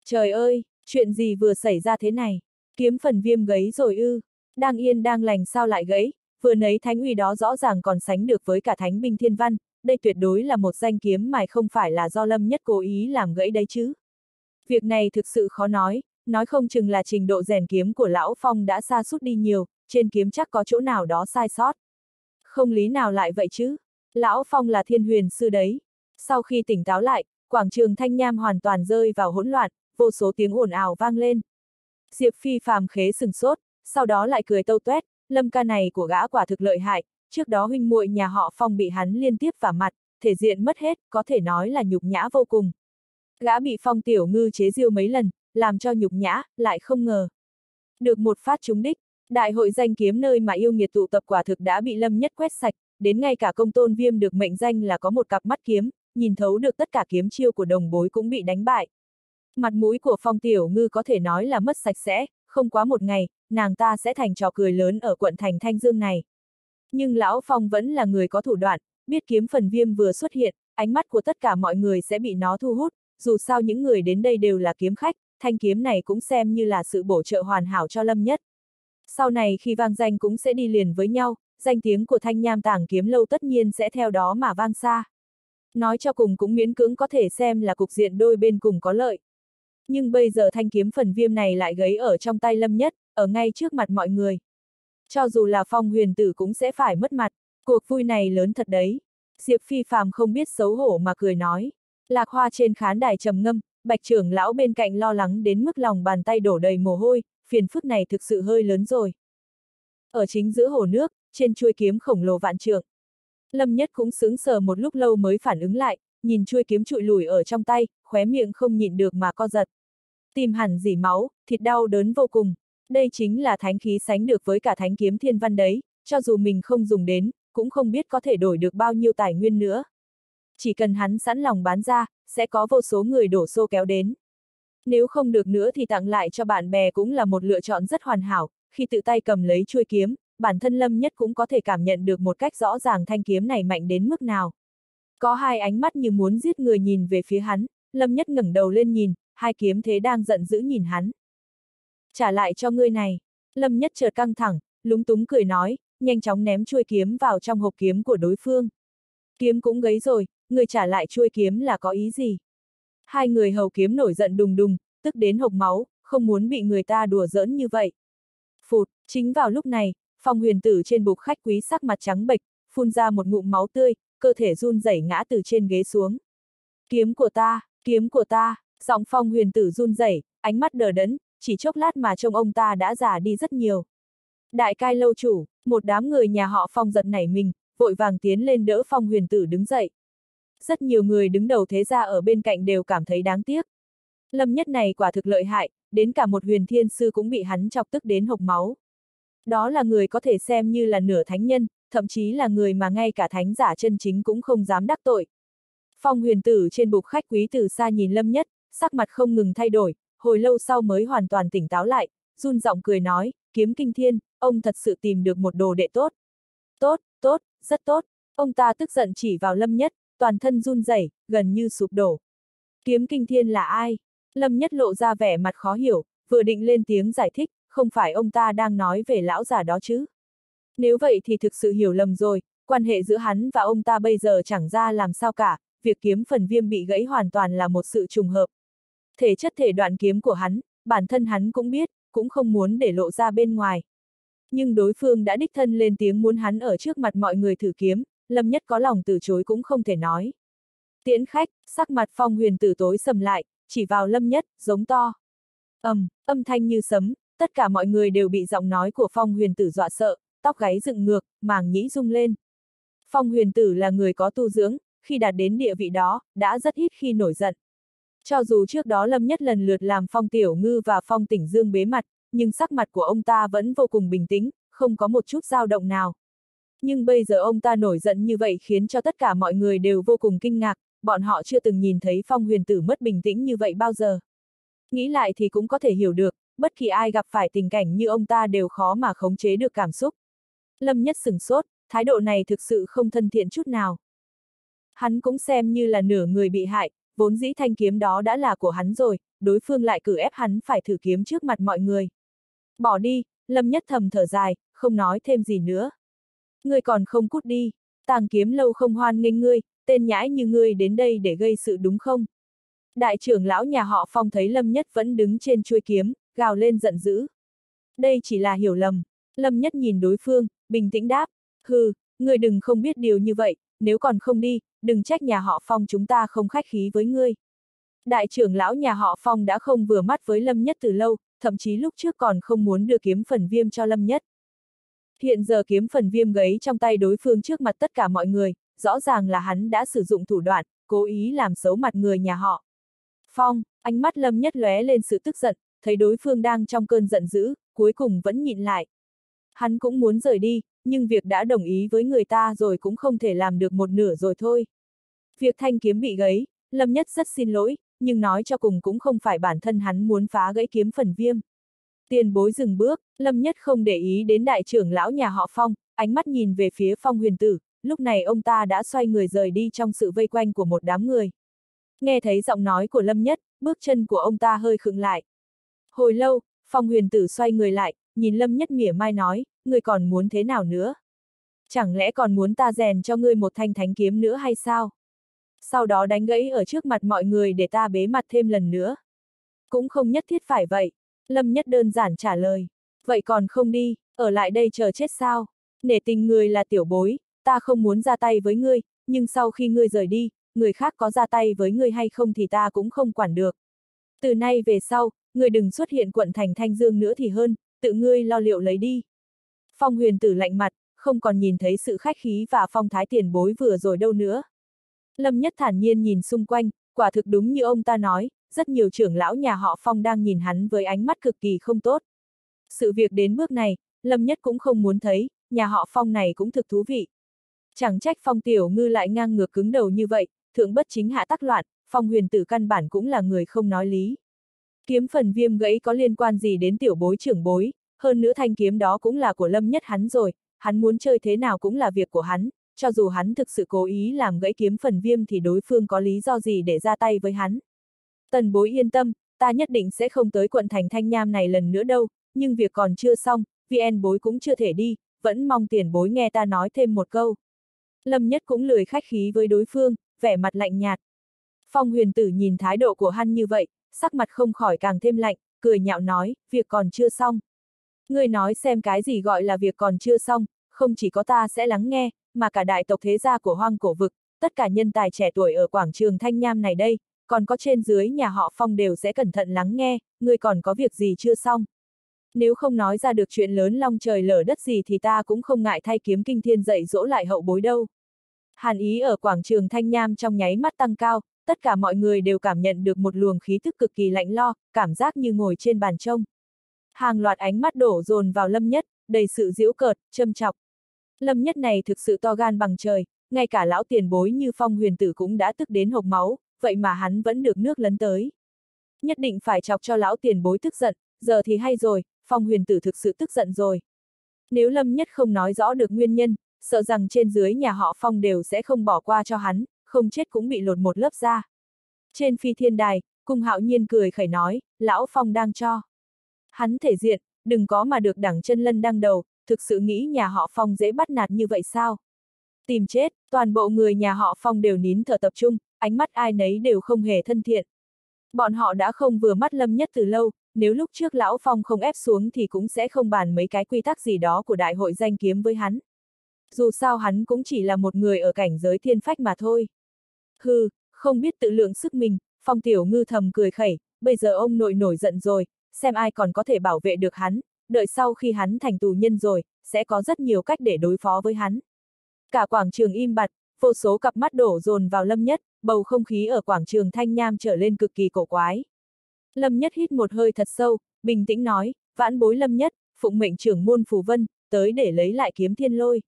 Trời ơi, chuyện gì vừa xảy ra thế này? Kiếm phần viêm gấy rồi ư? Đang yên đang lành sao lại gãy? Vừa nấy thánh uy đó rõ ràng còn sánh được với cả thánh binh thiên văn, đây tuyệt đối là một danh kiếm mài không phải là do lâm nhất cố ý làm gãy đấy chứ. Việc này thực sự khó nói, nói không chừng là trình độ rèn kiếm của lão Phong đã xa suốt đi nhiều, trên kiếm chắc có chỗ nào đó sai sót. Không lý nào lại vậy chứ? Lão Phong là thiên huyền sư đấy. Sau khi tỉnh táo lại, quảng trường Thanh Nham hoàn toàn rơi vào hỗn loạn, vô số tiếng ồn ào vang lên. Diệp Phi phàm khế sừng sốt, sau đó lại cười tâu tuét, lâm ca này của gã quả thực lợi hại, trước đó huynh muội nhà họ Phong bị hắn liên tiếp vả mặt, thể diện mất hết, có thể nói là nhục nhã vô cùng. Gã bị Phong tiểu ngư chế diêu mấy lần, làm cho nhục nhã, lại không ngờ. Được một phát trúng đích, đại hội danh kiếm nơi mà yêu nghiệt tụ tập quả thực đã bị lâm nhất quét sạch, đến ngay cả công tôn viêm được mệnh danh là có một cặp mắt kiếm, nhìn thấu được tất cả kiếm chiêu của đồng bối cũng bị đánh bại. Mặt mũi của phong tiểu ngư có thể nói là mất sạch sẽ, không quá một ngày, nàng ta sẽ thành trò cười lớn ở quận thành Thanh Dương này. Nhưng Lão Phong vẫn là người có thủ đoạn, biết kiếm phần viêm vừa xuất hiện, ánh mắt của tất cả mọi người sẽ bị nó thu hút, dù sao những người đến đây đều là kiếm khách, thanh kiếm này cũng xem như là sự bổ trợ hoàn hảo cho Lâm Nhất. Sau này khi vang danh cũng sẽ đi liền với nhau, danh tiếng của thanh nham tàng kiếm lâu tất nhiên sẽ theo đó mà vang xa. Nói cho cùng cũng miễn cưỡng có thể xem là cục diện đôi bên cùng có lợi. Nhưng bây giờ thanh kiếm phần viêm này lại gấy ở trong tay Lâm Nhất, ở ngay trước mặt mọi người. Cho dù là phong huyền tử cũng sẽ phải mất mặt, cuộc vui này lớn thật đấy. Diệp Phi Phàm không biết xấu hổ mà cười nói. Lạc hoa trên khán đài trầm ngâm, bạch trưởng lão bên cạnh lo lắng đến mức lòng bàn tay đổ đầy mồ hôi, phiền phức này thực sự hơi lớn rồi. Ở chính giữa hồ nước, trên chuôi kiếm khổng lồ vạn trượng. Lâm Nhất cũng sướng sờ một lúc lâu mới phản ứng lại, nhìn chuôi kiếm trụi lùi ở trong tay, khóe miệng không nhịn được mà co giật. Tìm hẳn dỉ máu, thịt đau đớn vô cùng. Đây chính là thánh khí sánh được với cả thánh kiếm thiên văn đấy, cho dù mình không dùng đến, cũng không biết có thể đổi được bao nhiêu tài nguyên nữa. Chỉ cần hắn sẵn lòng bán ra, sẽ có vô số người đổ xô kéo đến. Nếu không được nữa thì tặng lại cho bạn bè cũng là một lựa chọn rất hoàn hảo, khi tự tay cầm lấy chuôi kiếm, bản thân Lâm Nhất cũng có thể cảm nhận được một cách rõ ràng thanh kiếm này mạnh đến mức nào. Có hai ánh mắt như muốn giết người nhìn về phía hắn, Lâm Nhất ngẩng đầu lên nhìn, hai kiếm thế đang giận dữ nhìn hắn. Trả lại cho ngươi này. Lâm Nhất chợt căng thẳng, lúng túng cười nói, nhanh chóng ném chuôi kiếm vào trong hộp kiếm của đối phương. Kiếm cũng gấy rồi, người trả lại chuôi kiếm là có ý gì? Hai người hầu kiếm nổi giận đùng đùng, tức đến hộc máu, không muốn bị người ta đùa giỡn như vậy. Phụt, chính vào lúc này, phong huyền tử trên bục khách quý sắc mặt trắng bệch, phun ra một ngụm máu tươi, cơ thể run rẩy ngã từ trên ghế xuống. Kiếm của ta, kiếm của ta, giọng phong huyền tử run rẩy, ánh mắt đờ đẫn, chỉ chốc lát mà trông ông ta đã già đi rất nhiều. Đại cai lâu chủ, một đám người nhà họ phong giật nảy mình, vội vàng tiến lên đỡ phong huyền tử đứng dậy. Rất nhiều người đứng đầu thế gia ở bên cạnh đều cảm thấy đáng tiếc. Lâm nhất này quả thực lợi hại, đến cả một huyền thiên sư cũng bị hắn chọc tức đến hộc máu. Đó là người có thể xem như là nửa thánh nhân, thậm chí là người mà ngay cả thánh giả chân chính cũng không dám đắc tội. Phong huyền tử trên bục khách quý từ xa nhìn lâm nhất, sắc mặt không ngừng thay đổi, hồi lâu sau mới hoàn toàn tỉnh táo lại, run giọng cười nói, kiếm kinh thiên, ông thật sự tìm được một đồ đệ tốt. Tốt, tốt, rất tốt. Ông ta tức giận chỉ vào lâm nhất, toàn thân run rẩy, gần như sụp đổ. Kiếm kinh thiên là ai? Lâm nhất lộ ra vẻ mặt khó hiểu, vừa định lên tiếng giải thích, không phải ông ta đang nói về lão già đó chứ. Nếu vậy thì thực sự hiểu lầm rồi, quan hệ giữa hắn và ông ta bây giờ chẳng ra làm sao cả, việc kiếm phần viêm bị gãy hoàn toàn là một sự trùng hợp. Thể chất thể đoạn kiếm của hắn, bản thân hắn cũng biết, cũng không muốn để lộ ra bên ngoài. Nhưng đối phương đã đích thân lên tiếng muốn hắn ở trước mặt mọi người thử kiếm, Lâm Nhất có lòng từ chối cũng không thể nói. Tiễn khách, sắc mặt phong huyền tử tối sầm lại, chỉ vào Lâm Nhất, giống to. ầm, um, âm thanh như sấm, tất cả mọi người đều bị giọng nói của phong huyền tử dọa sợ, tóc gáy dựng ngược, màng nhĩ rung lên. Phong huyền tử là người có tu dưỡng, khi đạt đến địa vị đó, đã rất ít khi nổi giận. Cho dù trước đó Lâm Nhất lần lượt làm Phong Tiểu Ngư và Phong Tỉnh Dương bế mặt, nhưng sắc mặt của ông ta vẫn vô cùng bình tĩnh, không có một chút dao động nào. Nhưng bây giờ ông ta nổi giận như vậy khiến cho tất cả mọi người đều vô cùng kinh ngạc, bọn họ chưa từng nhìn thấy Phong huyền tử mất bình tĩnh như vậy bao giờ. Nghĩ lại thì cũng có thể hiểu được, bất kỳ ai gặp phải tình cảnh như ông ta đều khó mà khống chế được cảm xúc. Lâm Nhất sừng sốt, thái độ này thực sự không thân thiện chút nào. Hắn cũng xem như là nửa người bị hại, vốn dĩ thanh kiếm đó đã là của hắn rồi, đối phương lại cử ép hắn phải thử kiếm trước mặt mọi người. Bỏ đi, Lâm Nhất thầm thở dài, không nói thêm gì nữa. Ngươi còn không cút đi, tàng kiếm lâu không hoan nghênh ngươi, tên nhãi như ngươi đến đây để gây sự đúng không? Đại trưởng lão nhà họ Phong thấy Lâm Nhất vẫn đứng trên chuôi kiếm, gào lên giận dữ. Đây chỉ là hiểu lầm. Lâm Nhất nhìn đối phương, bình tĩnh đáp. Hừ, ngươi đừng không biết điều như vậy, nếu còn không đi, đừng trách nhà họ Phong chúng ta không khách khí với ngươi. Đại trưởng lão nhà họ Phong đã không vừa mắt với Lâm Nhất từ lâu, thậm chí lúc trước còn không muốn đưa kiếm phần viêm cho Lâm Nhất. Hiện giờ kiếm phần viêm gấy trong tay đối phương trước mặt tất cả mọi người, rõ ràng là hắn đã sử dụng thủ đoạn, cố ý làm xấu mặt người nhà họ. Phong, ánh mắt Lâm Nhất lóe lên sự tức giận, thấy đối phương đang trong cơn giận dữ, cuối cùng vẫn nhịn lại. Hắn cũng muốn rời đi, nhưng việc đã đồng ý với người ta rồi cũng không thể làm được một nửa rồi thôi. Việc thanh kiếm bị gấy, Lâm Nhất rất xin lỗi, nhưng nói cho cùng cũng không phải bản thân hắn muốn phá gãy kiếm phần viêm. Tiền bối dừng bước, Lâm Nhất không để ý đến đại trưởng lão nhà họ Phong, ánh mắt nhìn về phía Phong huyền tử, lúc này ông ta đã xoay người rời đi trong sự vây quanh của một đám người. Nghe thấy giọng nói của Lâm Nhất, bước chân của ông ta hơi khựng lại. Hồi lâu, Phong huyền tử xoay người lại, nhìn Lâm Nhất mỉa mai nói, ngươi còn muốn thế nào nữa? Chẳng lẽ còn muốn ta rèn cho ngươi một thanh thánh kiếm nữa hay sao? Sau đó đánh gãy ở trước mặt mọi người để ta bế mặt thêm lần nữa. Cũng không nhất thiết phải vậy. Lâm Nhất đơn giản trả lời. Vậy còn không đi, Ở lại đây chờ chết sao? Nể tình người là tiểu bối, ta không muốn ra tay với ngươi, nhưng sau khi ngươi rời đi, người khác có ra tay với ngươi hay không thì ta cũng không quản được. Từ nay về sau, ngươi đừng xuất hiện quận thành Thanh Dương nữa thì hơn, tự ngươi lo liệu lấy đi. Phong huyền tử lạnh mặt, không còn nhìn thấy sự khách khí và phong thái tiền bối vừa rồi đâu nữa. Lâm nhất thản nhiên nhìn xung quanh, quả thực đúng như ông ta nói, rất nhiều trưởng lão nhà họ Phong đang nhìn hắn với ánh mắt cực kỳ không tốt. Sự việc đến bước này, Lâm nhất cũng không muốn thấy, nhà họ Phong này cũng thực thú vị. Chẳng trách Phong tiểu ngư lại ngang ngược cứng đầu như vậy, thượng bất chính hạ tắc loạn, Phong huyền tử căn bản cũng là người không nói lý. Kiếm phần viêm gãy có liên quan gì đến tiểu bối trưởng bối, hơn nữa thanh kiếm đó cũng là của Lâm nhất hắn rồi, hắn muốn chơi thế nào cũng là việc của hắn, cho dù hắn thực sự cố ý làm gãy kiếm phần viêm thì đối phương có lý do gì để ra tay với hắn. Tần bối yên tâm, ta nhất định sẽ không tới quận thành Thanh Nham này lần nữa đâu, nhưng việc còn chưa xong, VN bối cũng chưa thể đi, vẫn mong tiền bối nghe ta nói thêm một câu. Lâm Nhất cũng lười khách khí với đối phương, vẻ mặt lạnh nhạt. Phong huyền tử nhìn thái độ của hắn như vậy, sắc mặt không khỏi càng thêm lạnh, cười nhạo nói, việc còn chưa xong. Ngươi nói xem cái gì gọi là việc còn chưa xong, không chỉ có ta sẽ lắng nghe, mà cả đại tộc thế gia của hoang cổ vực, tất cả nhân tài trẻ tuổi ở quảng trường Thanh Nham này đây, còn có trên dưới nhà họ Phong đều sẽ cẩn thận lắng nghe, ngươi còn có việc gì chưa xong. Nếu không nói ra được chuyện lớn long trời lở đất gì thì ta cũng không ngại thay kiếm kinh thiên dạy dỗ lại hậu bối đâu. Hàn ý ở quảng trường Thanh Nham trong nháy mắt tăng cao, tất cả mọi người đều cảm nhận được một luồng khí thức cực kỳ lạnh lo, cảm giác như ngồi trên bàn trông. Hàng loạt ánh mắt đổ dồn vào Lâm Nhất, đầy sự giễu cợt, châm chọc. Lâm Nhất này thực sự to gan bằng trời, ngay cả lão tiền bối như Phong huyền tử cũng đã tức đến hộc máu, vậy mà hắn vẫn được nước lấn tới. Nhất định phải chọc cho lão tiền bối tức giận, giờ thì hay rồi, Phong huyền tử thực sự tức giận rồi. Nếu Lâm Nhất không nói rõ được nguyên nhân, sợ rằng trên dưới nhà họ Phong đều sẽ không bỏ qua cho hắn, không chết cũng bị lột một lớp da. Trên phi thiên đài, cung hạo nhiên cười khẩy nói, lão Phong đang cho. Hắn thể diện, đừng có mà được đẳng chân lân đăng đầu, thực sự nghĩ nhà họ Phong dễ bắt nạt như vậy sao? Tìm chết, toàn bộ người nhà họ Phong đều nín thở tập trung, ánh mắt ai nấy đều không hề thân thiện. Bọn họ đã không vừa mắt Lâm Nhất từ lâu, nếu lúc trước Lão Phong không ép xuống thì cũng sẽ không bàn mấy cái quy tắc gì đó của đại hội danh kiếm với hắn. Dù sao hắn cũng chỉ là một người ở cảnh giới thiên phách mà thôi. Hừ, không biết tự lượng sức mình, Phong Tiểu Ngư thầm cười khẩy, bây giờ ông nội nổi giận rồi, xem ai còn có thể bảo vệ được hắn, đợi sau khi hắn thành tù nhân rồi, sẽ có rất nhiều cách để đối phó với hắn. Cả quảng trường im bặt, vô số cặp mắt đổ dồn vào Lâm Nhất, bầu không khí ở quảng trường Thanh Nham trở lên cực kỳ cổ quái. Lâm Nhất hít một hơi thật sâu, bình tĩnh nói, vãn bối Lâm Nhất, phụng mệnh trưởng môn Phù Vân, tới để lấy lại kiếm thiên lôi.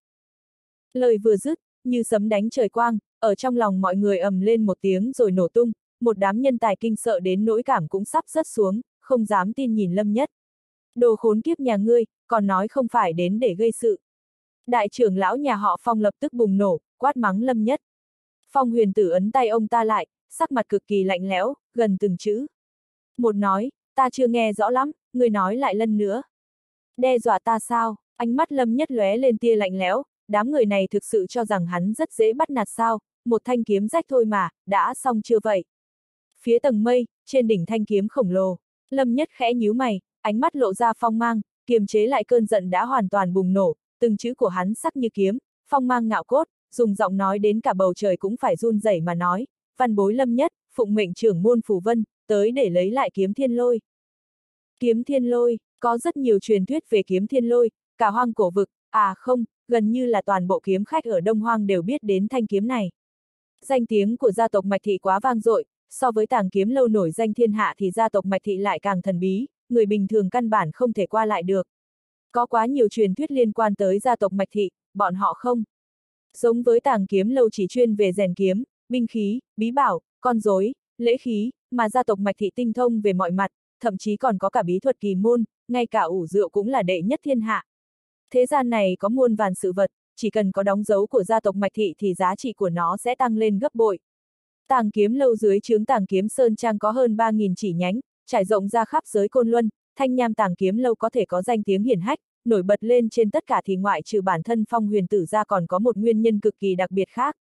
Lời vừa dứt, như sấm đánh trời quang, ở trong lòng mọi người ầm lên một tiếng rồi nổ tung, một đám nhân tài kinh sợ đến nỗi cảm cũng sắp rớt xuống, không dám tin nhìn Lâm Nhất. Đồ khốn kiếp nhà ngươi, còn nói không phải đến để gây sự. Đại trưởng lão nhà họ Phong lập tức bùng nổ, quát mắng Lâm Nhất. Phong huyền tử ấn tay ông ta lại, sắc mặt cực kỳ lạnh lẽo, gần từng chữ. Một nói, ta chưa nghe rõ lắm, người nói lại lần nữa. Đe dọa ta sao, ánh mắt Lâm Nhất lóe lên tia lạnh lẽo, đám người này thực sự cho rằng hắn rất dễ bắt nạt sao, một thanh kiếm rách thôi mà, đã xong chưa vậy. Phía tầng mây, trên đỉnh thanh kiếm khổng lồ, Lâm Nhất khẽ nhíu mày, ánh mắt lộ ra phong mang, kiềm chế lại cơn giận đã hoàn toàn bùng nổ, từng chữ của hắn sắc như kiếm, phong mang ngạo cốt, dùng giọng nói đến cả bầu trời cũng phải run rẩy mà nói, văn bối Lâm Nhất, phụng mệnh trưởng môn phù vân, tới để lấy lại kiếm thiên lôi. Kiếm thiên lôi, có rất nhiều truyền thuyết về kiếm thiên lôi, cả hoang cổ vực, à không, gần như là toàn bộ kiếm khách ở Đông Hoang đều biết đến thanh kiếm này. Danh tiếng của gia tộc Mạch Thị quá vang dội, so với tàng kiếm lâu nổi danh thiên hạ thì gia tộc Mạch Thị lại càng thần bí, người bình thường căn bản không thể qua lại được. Có quá nhiều truyền thuyết liên quan tới gia tộc Mạch Thị, bọn họ không. Giống với tàng kiếm lâu chỉ chuyên về rèn kiếm, binh khí, bí bảo, con rối, lễ khí, mà gia tộc Mạch Thị tinh thông về mọi mặt, thậm chí còn có cả bí thuật kỳ môn, ngay cả ủ rượu cũng là đệ nhất thiên hạ. Thế gian này có muôn vàn sự vật, chỉ cần có đóng dấu của gia tộc Mạch Thị thì giá trị của nó sẽ tăng lên gấp bội. Tàng kiếm lâu dưới trướng tàng kiếm Sơn Trang có hơn 3.000 chỉ nhánh, trải rộng ra khắp giới côn luân, thanh nham tàng kiếm lâu có thể có danh tiếng hiển hách, nổi bật lên trên tất cả thì ngoại trừ bản thân phong huyền tử ra còn có một nguyên nhân cực kỳ đặc biệt khác.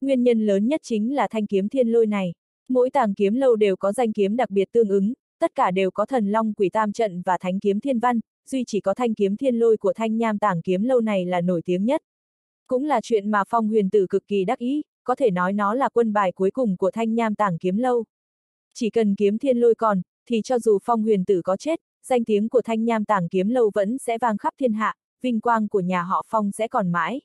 Nguyên nhân lớn nhất chính là thanh kiếm thiên lôi này. Mỗi tàng kiếm lâu đều có danh kiếm đặc biệt tương ứng, tất cả đều có thần long quỷ tam trận và thánh kiếm thiên văn, duy chỉ có thanh kiếm thiên lôi của thanh nham tàng kiếm lâu này là nổi tiếng nhất. Cũng là chuyện mà phong huyền tử cực kỳ đắc ý, có thể nói nó là quân bài cuối cùng của thanh nham tàng kiếm lâu. Chỉ cần kiếm thiên lôi còn, thì cho dù phong huyền tử có chết, danh tiếng của thanh nham tàng kiếm lâu vẫn sẽ vang khắp thiên hạ, vinh quang của nhà họ phong sẽ còn mãi.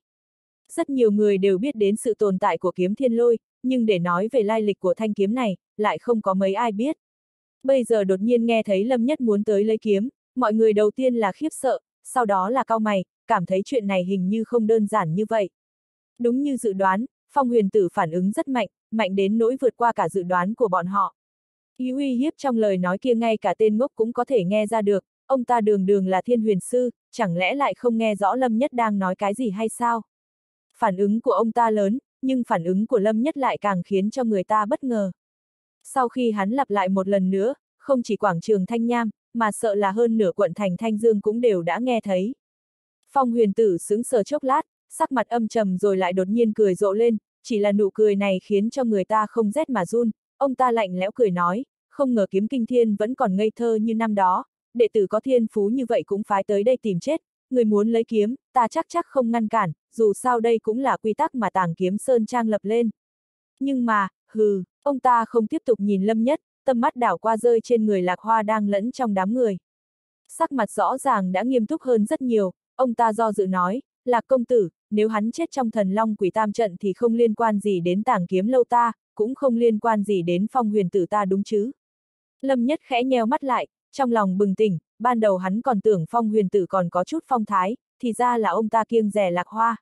Rất nhiều người đều biết đến sự tồn tại của kiếm thiên lôi, nhưng để nói về lai lịch của thanh kiếm này, lại không có mấy ai biết. Bây giờ đột nhiên nghe thấy Lâm Nhất muốn tới lấy kiếm, mọi người đầu tiên là khiếp sợ, sau đó là cao mày, cảm thấy chuyện này hình như không đơn giản như vậy. Đúng như dự đoán, Phong huyền tử phản ứng rất mạnh, mạnh đến nỗi vượt qua cả dự đoán của bọn họ. Ý uy hiếp trong lời nói kia ngay cả tên ngốc cũng có thể nghe ra được, ông ta đường đường là thiên huyền sư, chẳng lẽ lại không nghe rõ Lâm Nhất đang nói cái gì hay sao? Phản ứng của ông ta lớn, nhưng phản ứng của Lâm Nhất lại càng khiến cho người ta bất ngờ. Sau khi hắn lặp lại một lần nữa, không chỉ quảng trường Thanh Nham, mà sợ là hơn nửa quận thành Thanh Dương cũng đều đã nghe thấy. Phong huyền tử sững sờ chốc lát, sắc mặt âm trầm rồi lại đột nhiên cười rộ lên, chỉ là nụ cười này khiến cho người ta không rét mà run, ông ta lạnh lẽo cười nói, không ngờ kiếm kinh thiên vẫn còn ngây thơ như năm đó, đệ tử có thiên phú như vậy cũng phái tới đây tìm chết, người muốn lấy kiếm, ta chắc chắc không ngăn cản, dù sao đây cũng là quy tắc mà tàng kiếm Sơn Trang lập lên. Nhưng mà, hừ, ông ta không tiếp tục nhìn lâm nhất, tâm mắt đảo qua rơi trên người lạc hoa đang lẫn trong đám người. Sắc mặt rõ ràng đã nghiêm túc hơn rất nhiều, ông ta do dự nói, lạc công tử, nếu hắn chết trong thần long quỷ tam trận thì không liên quan gì đến tàng kiếm lâu ta, cũng không liên quan gì đến phong huyền tử ta đúng chứ. Lâm nhất khẽ nheo mắt lại, trong lòng bừng tỉnh, ban đầu hắn còn tưởng phong huyền tử còn có chút phong thái, thì ra là ông ta kiêng rẻ lạc hoa.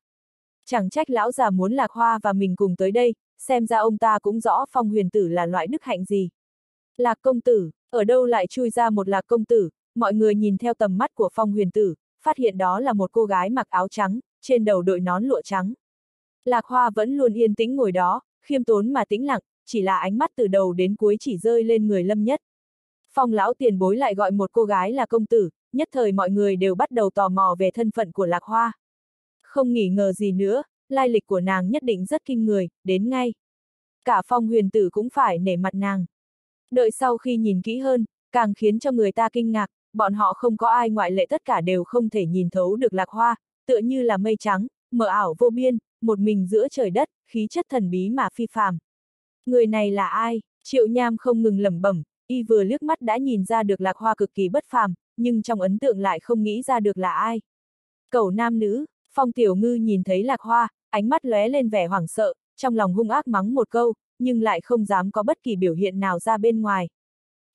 Chẳng trách lão già muốn lạc hoa và mình cùng tới đây, xem ra ông ta cũng rõ phong huyền tử là loại đức hạnh gì. Lạc công tử, ở đâu lại chui ra một lạc công tử, mọi người nhìn theo tầm mắt của phong huyền tử, phát hiện đó là một cô gái mặc áo trắng, trên đầu đội nón lụa trắng. Lạc hoa vẫn luôn yên tĩnh ngồi đó, khiêm tốn mà tĩnh lặng, chỉ là ánh mắt từ đầu đến cuối chỉ rơi lên người lâm nhất. Phong lão tiền bối lại gọi một cô gái là công tử, nhất thời mọi người đều bắt đầu tò mò về thân phận của lạc hoa. Không nghỉ ngờ gì nữa, lai lịch của nàng nhất định rất kinh người, đến ngay. Cả phong huyền tử cũng phải nể mặt nàng. Đợi sau khi nhìn kỹ hơn, càng khiến cho người ta kinh ngạc, bọn họ không có ai ngoại lệ tất cả đều không thể nhìn thấu được lạc hoa, tựa như là mây trắng, mờ ảo vô biên, một mình giữa trời đất, khí chất thần bí mà phi phàm. Người này là ai? Triệu Nham không ngừng lẩm bẩm, y vừa liếc mắt đã nhìn ra được lạc hoa cực kỳ bất phàm, nhưng trong ấn tượng lại không nghĩ ra được là ai. Cầu nam nữ, phong tiểu ngư nhìn thấy lạc hoa, ánh mắt lóe lên vẻ hoảng sợ, trong lòng hung ác mắng một câu, nhưng lại không dám có bất kỳ biểu hiện nào ra bên ngoài.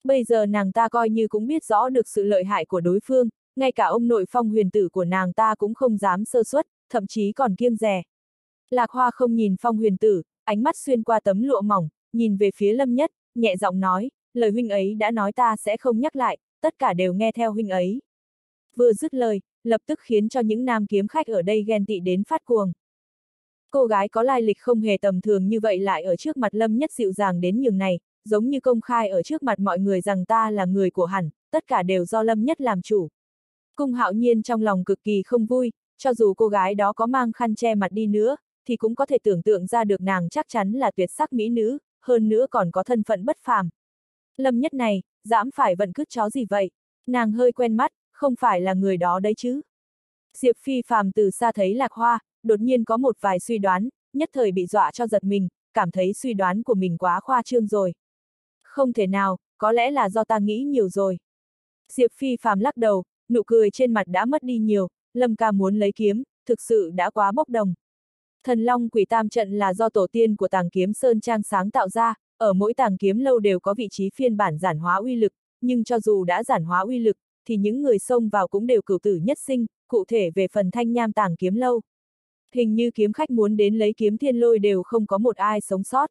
Bây giờ nàng ta coi như cũng biết rõ được sự lợi hại của đối phương, ngay cả ông nội phong huyền tử của nàng ta cũng không dám sơ suất, thậm chí còn kiêng rè. Lạc Hoa không nhìn phong huyền tử, ánh mắt xuyên qua tấm lụa mỏng, nhìn về phía lâm nhất, nhẹ giọng nói, lời huynh ấy đã nói ta sẽ không nhắc lại, tất cả đều nghe theo huynh ấy. Vừa dứt lời, lập tức khiến cho những nam kiếm khách ở đây ghen tị đến phát cuồng. Cô gái có lai lịch không hề tầm thường như vậy lại ở trước mặt lâm nhất dịu dàng đến nhường này, giống như công khai ở trước mặt mọi người rằng ta là người của hẳn, tất cả đều do lâm nhất làm chủ. Cung hạo nhiên trong lòng cực kỳ không vui, cho dù cô gái đó có mang khăn che mặt đi nữa, thì cũng có thể tưởng tượng ra được nàng chắc chắn là tuyệt sắc mỹ nữ, hơn nữa còn có thân phận bất phàm. Lâm nhất này, dám phải vận cứt chó gì vậy? Nàng hơi quen mắt, không phải là người đó đấy chứ. Diệp Phi phàm từ xa thấy lạc hoa, đột nhiên có một vài suy đoán, nhất thời bị dọa cho giật mình, cảm thấy suy đoán của mình quá khoa trương rồi. Không thể nào, có lẽ là do ta nghĩ nhiều rồi. Diệp Phi phàm lắc đầu, nụ cười trên mặt đã mất đi nhiều, Lâm ca muốn lấy kiếm, thực sự đã quá bốc đồng. Thần Long Quỷ Tam Trận là do tổ tiên của tàng kiếm Sơn Trang sáng tạo ra, ở mỗi tàng kiếm lâu đều có vị trí phiên bản giản hóa uy lực, nhưng cho dù đã giản hóa uy lực, thì những người xông vào cũng đều cửu tử nhất sinh, cụ thể về phần thanh nham tàng kiếm lâu. Hình như kiếm khách muốn đến lấy kiếm thiên lôi đều không có một ai sống sót.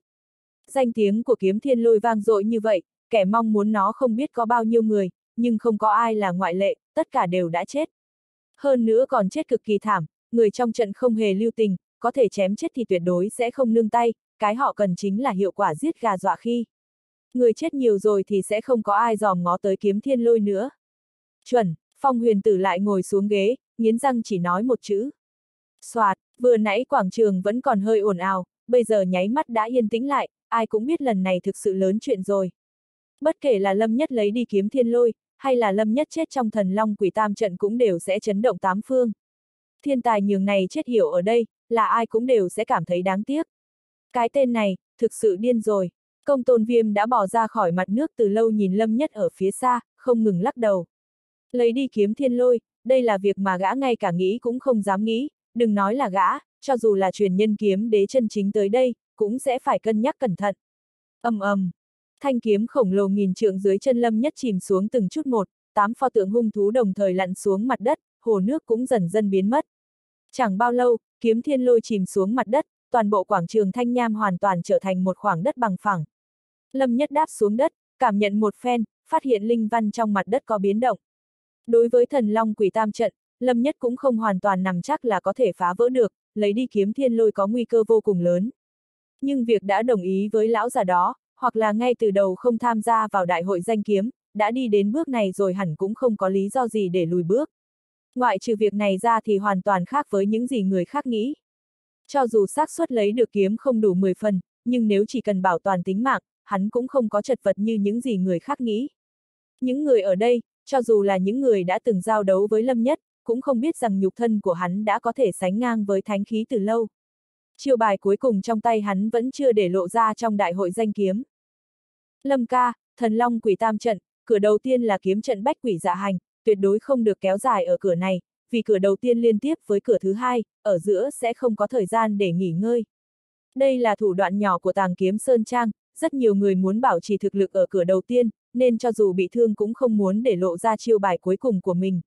Danh tiếng của kiếm thiên lôi vang dội như vậy, kẻ mong muốn nó không biết có bao nhiêu người, nhưng không có ai là ngoại lệ, tất cả đều đã chết. Hơn nữa còn chết cực kỳ thảm, người trong trận không hề lưu tình, có thể chém chết thì tuyệt đối sẽ không nương tay, cái họ cần chính là hiệu quả giết gà dọa khi. Người chết nhiều rồi thì sẽ không có ai dòm ngó tới kiếm thiên lôi nữa. Chuẩn, phong huyền tử lại ngồi xuống ghế, nghiến răng chỉ nói một chữ. Soạt, vừa nãy quảng trường vẫn còn hơi ồn ào, bây giờ nháy mắt đã yên tĩnh lại, ai cũng biết lần này thực sự lớn chuyện rồi. Bất kể là lâm nhất lấy đi kiếm thiên lôi, hay là lâm nhất chết trong thần long quỷ tam trận cũng đều sẽ chấn động tám phương. Thiên tài nhường này chết hiểu ở đây, là ai cũng đều sẽ cảm thấy đáng tiếc. Cái tên này, thực sự điên rồi. Công tôn viêm đã bỏ ra khỏi mặt nước từ lâu nhìn lâm nhất ở phía xa, không ngừng lắc đầu. Lấy đi kiếm thiên lôi, đây là việc mà gã ngay cả nghĩ cũng không dám nghĩ, đừng nói là gã, cho dù là truyền nhân kiếm đế chân chính tới đây, cũng sẽ phải cân nhắc cẩn thận. ầm ầm, thanh kiếm khổng lồ nghìn trượng dưới chân lâm nhất chìm xuống từng chút một, tám pho tượng hung thú đồng thời lặn xuống mặt đất, hồ nước cũng dần dần biến mất. Chẳng bao lâu, kiếm thiên lôi chìm xuống mặt đất, toàn bộ quảng trường thanh nham hoàn toàn trở thành một khoảng đất bằng phẳng. Lâm nhất đáp xuống đất, cảm nhận một phen, phát hiện linh văn trong mặt đất có biến động. Đối với thần long quỷ tam trận, Lâm nhất cũng không hoàn toàn nằm chắc là có thể phá vỡ được, lấy đi kiếm thiên lôi có nguy cơ vô cùng lớn. Nhưng việc đã đồng ý với lão già đó, hoặc là ngay từ đầu không tham gia vào đại hội danh kiếm, đã đi đến bước này rồi hẳn cũng không có lý do gì để lùi bước. Ngoại trừ việc này ra thì hoàn toàn khác với những gì người khác nghĩ. Cho dù xác suất lấy được kiếm không đủ 10 phần, nhưng nếu chỉ cần bảo toàn tính mạng, hắn cũng không có chật vật như những gì người khác nghĩ. Những người ở đây, cho dù là những người đã từng giao đấu với Lâm Nhất, cũng không biết rằng nhục thân của hắn đã có thể sánh ngang với thánh khí từ lâu. Chiêu bài cuối cùng trong tay hắn vẫn chưa để lộ ra trong đại hội danh kiếm. Lâm ca, thần long quỷ tam trận, cửa đầu tiên là kiếm trận bách quỷ dạ hành, tuyệt đối không được kéo dài ở cửa này, vì cửa đầu tiên liên tiếp với cửa thứ hai, ở giữa sẽ không có thời gian để nghỉ ngơi. Đây là thủ đoạn nhỏ của tàng kiếm Sơn Trang, rất nhiều người muốn bảo trì thực lực ở cửa đầu tiên, nên cho dù bị thương cũng không muốn để lộ ra chiêu bài cuối cùng của mình.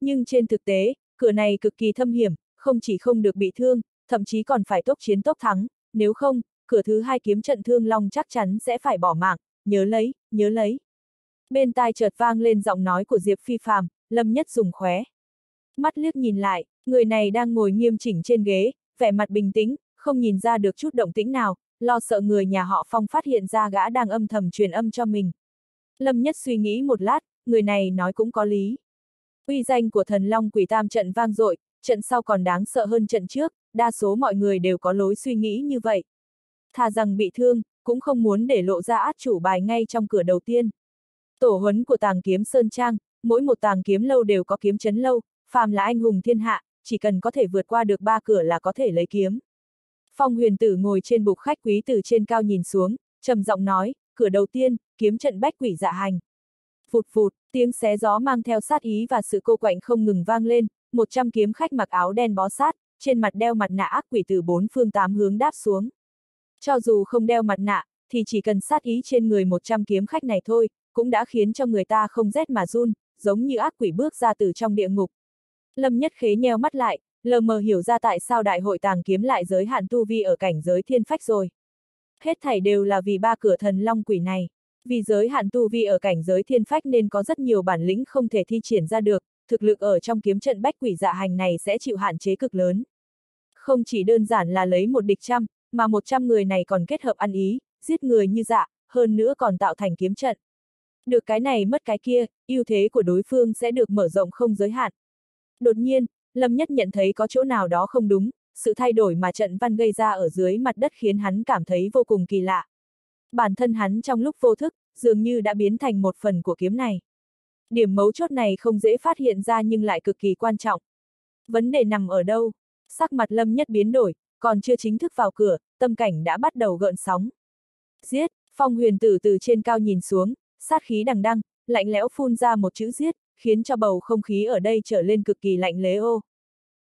Nhưng trên thực tế, cửa này cực kỳ thâm hiểm, không chỉ không được bị thương, thậm chí còn phải tốc chiến tốc thắng, nếu không, cửa thứ hai kiếm trận thương long chắc chắn sẽ phải bỏ mạng, nhớ lấy, nhớ lấy. Bên tai chợt vang lên giọng nói của Diệp Phi Phàm, Lâm Nhất dùng khóe. Mắt liếc nhìn lại, người này đang ngồi nghiêm chỉnh trên ghế, vẻ mặt bình tĩnh, không nhìn ra được chút động tĩnh nào, lo sợ người nhà họ Phong phát hiện ra gã đang âm thầm truyền âm cho mình. Lâm Nhất suy nghĩ một lát, người này nói cũng có lý. Uy danh của thần Long quỷ tam trận vang dội, trận sau còn đáng sợ hơn trận trước, đa số mọi người đều có lối suy nghĩ như vậy. Thà rằng bị thương, cũng không muốn để lộ ra át chủ bài ngay trong cửa đầu tiên. Tổ huấn của tàng kiếm Sơn Trang, mỗi một tàng kiếm lâu đều có kiếm chấn lâu, phàm là anh hùng thiên hạ, chỉ cần có thể vượt qua được ba cửa là có thể lấy kiếm. Phong huyền tử ngồi trên bục khách quý từ trên cao nhìn xuống, trầm giọng nói, cửa đầu tiên, kiếm trận bách quỷ dạ hành. Phụt phụt, tiếng xé gió mang theo sát ý và sự cô quạnh không ngừng vang lên, một trăm kiếm khách mặc áo đen bó sát, trên mặt đeo mặt nạ ác quỷ từ bốn phương tám hướng đáp xuống. Cho dù không đeo mặt nạ, thì chỉ cần sát ý trên người 100 kiếm khách này thôi, cũng đã khiến cho người ta không rét mà run, giống như ác quỷ bước ra từ trong địa ngục. Lâm Nhất Khế nheo mắt lại, lờ mờ hiểu ra tại sao đại hội tàng kiếm lại giới hạn tu vi ở cảnh giới thiên phách rồi. Hết thảy đều là vì ba cửa thần long quỷ này. Vì giới hạn tu vi ở cảnh giới thiên phách nên có rất nhiều bản lĩnh không thể thi triển ra được, thực lực ở trong kiếm trận bách quỷ dạ hành này sẽ chịu hạn chế cực lớn. Không chỉ đơn giản là lấy một địch trăm, mà một trăm người này còn kết hợp ăn ý, giết người như dạ, hơn nữa còn tạo thành kiếm trận. Được cái này mất cái kia, ưu thế của đối phương sẽ được mở rộng không giới hạn. Đột nhiên, Lâm Nhất nhận thấy có chỗ nào đó không đúng, sự thay đổi mà trận văn gây ra ở dưới mặt đất khiến hắn cảm thấy vô cùng kỳ lạ. Bản thân hắn trong lúc vô thức, dường như đã biến thành một phần của kiếm này. Điểm mấu chốt này không dễ phát hiện ra nhưng lại cực kỳ quan trọng. Vấn đề nằm ở đâu? Sắc mặt Lâm Nhất biến đổi, còn chưa chính thức vào cửa, tâm cảnh đã bắt đầu gợn sóng. Giết, phong huyền tử từ trên cao nhìn xuống, sát khí đằng đăng, lạnh lẽo phun ra một chữ giết, khiến cho bầu không khí ở đây trở lên cực kỳ lạnh lế ô.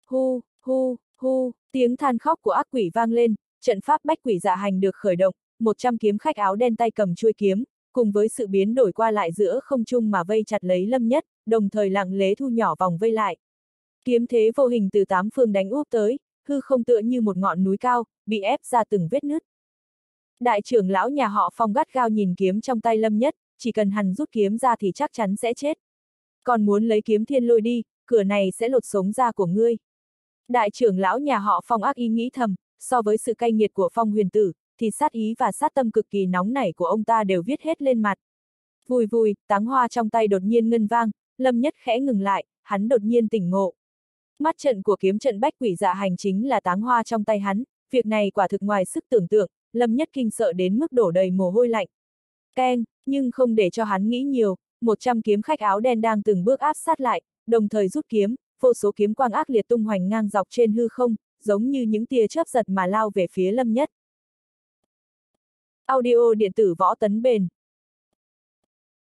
Hu, hu, hu, tiếng than khóc của ác quỷ vang lên, trận pháp bách quỷ dạ hành được khởi động, 100 kiếm khách áo đen tay cầm chuôi kiếm, cùng với sự biến đổi qua lại giữa không trung mà vây chặt lấy lâm nhất, đồng thời lặng lế thu nhỏ vòng vây lại. Kiếm thế vô hình từ tám phương đánh úp tới, hư không tựa như một ngọn núi cao, bị ép ra từng vết nứt. Đại trưởng lão nhà họ phong gắt gao nhìn kiếm trong tay lâm nhất, chỉ cần hắn rút kiếm ra thì chắc chắn sẽ chết. Còn muốn lấy kiếm thiên lôi đi, cửa này sẽ lột sống ra của ngươi. Đại trưởng lão nhà họ phong ác ý nghĩ thầm, so với sự cay nghiệt của phong huyền tử, thì sát ý và sát tâm cực kỳ nóng nảy của ông ta đều viết hết lên mặt. Vùi vùi, táng hoa trong tay đột nhiên ngân vang, lâm nhất khẽ ngừng lại, hắn đột nhiên tỉnh ngộ. Mắt trận của kiếm trận bách quỷ dạ hành chính là táng hoa trong tay hắn, việc này quả thực ngoài sức tưởng tượng, lâm nhất kinh sợ đến mức đổ đầy mồ hôi lạnh. Keng, nhưng không để cho hắn nghĩ nhiều, 100 kiếm khách áo đen đang từng bước áp sát lại, đồng thời rút kiếm, vô số kiếm quang ác liệt tung hoành ngang dọc trên hư không, giống như những tia chớp giật mà lao về phía Lâm Nhất. Audio điện tử võ tấn bền.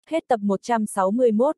Hết tập 161.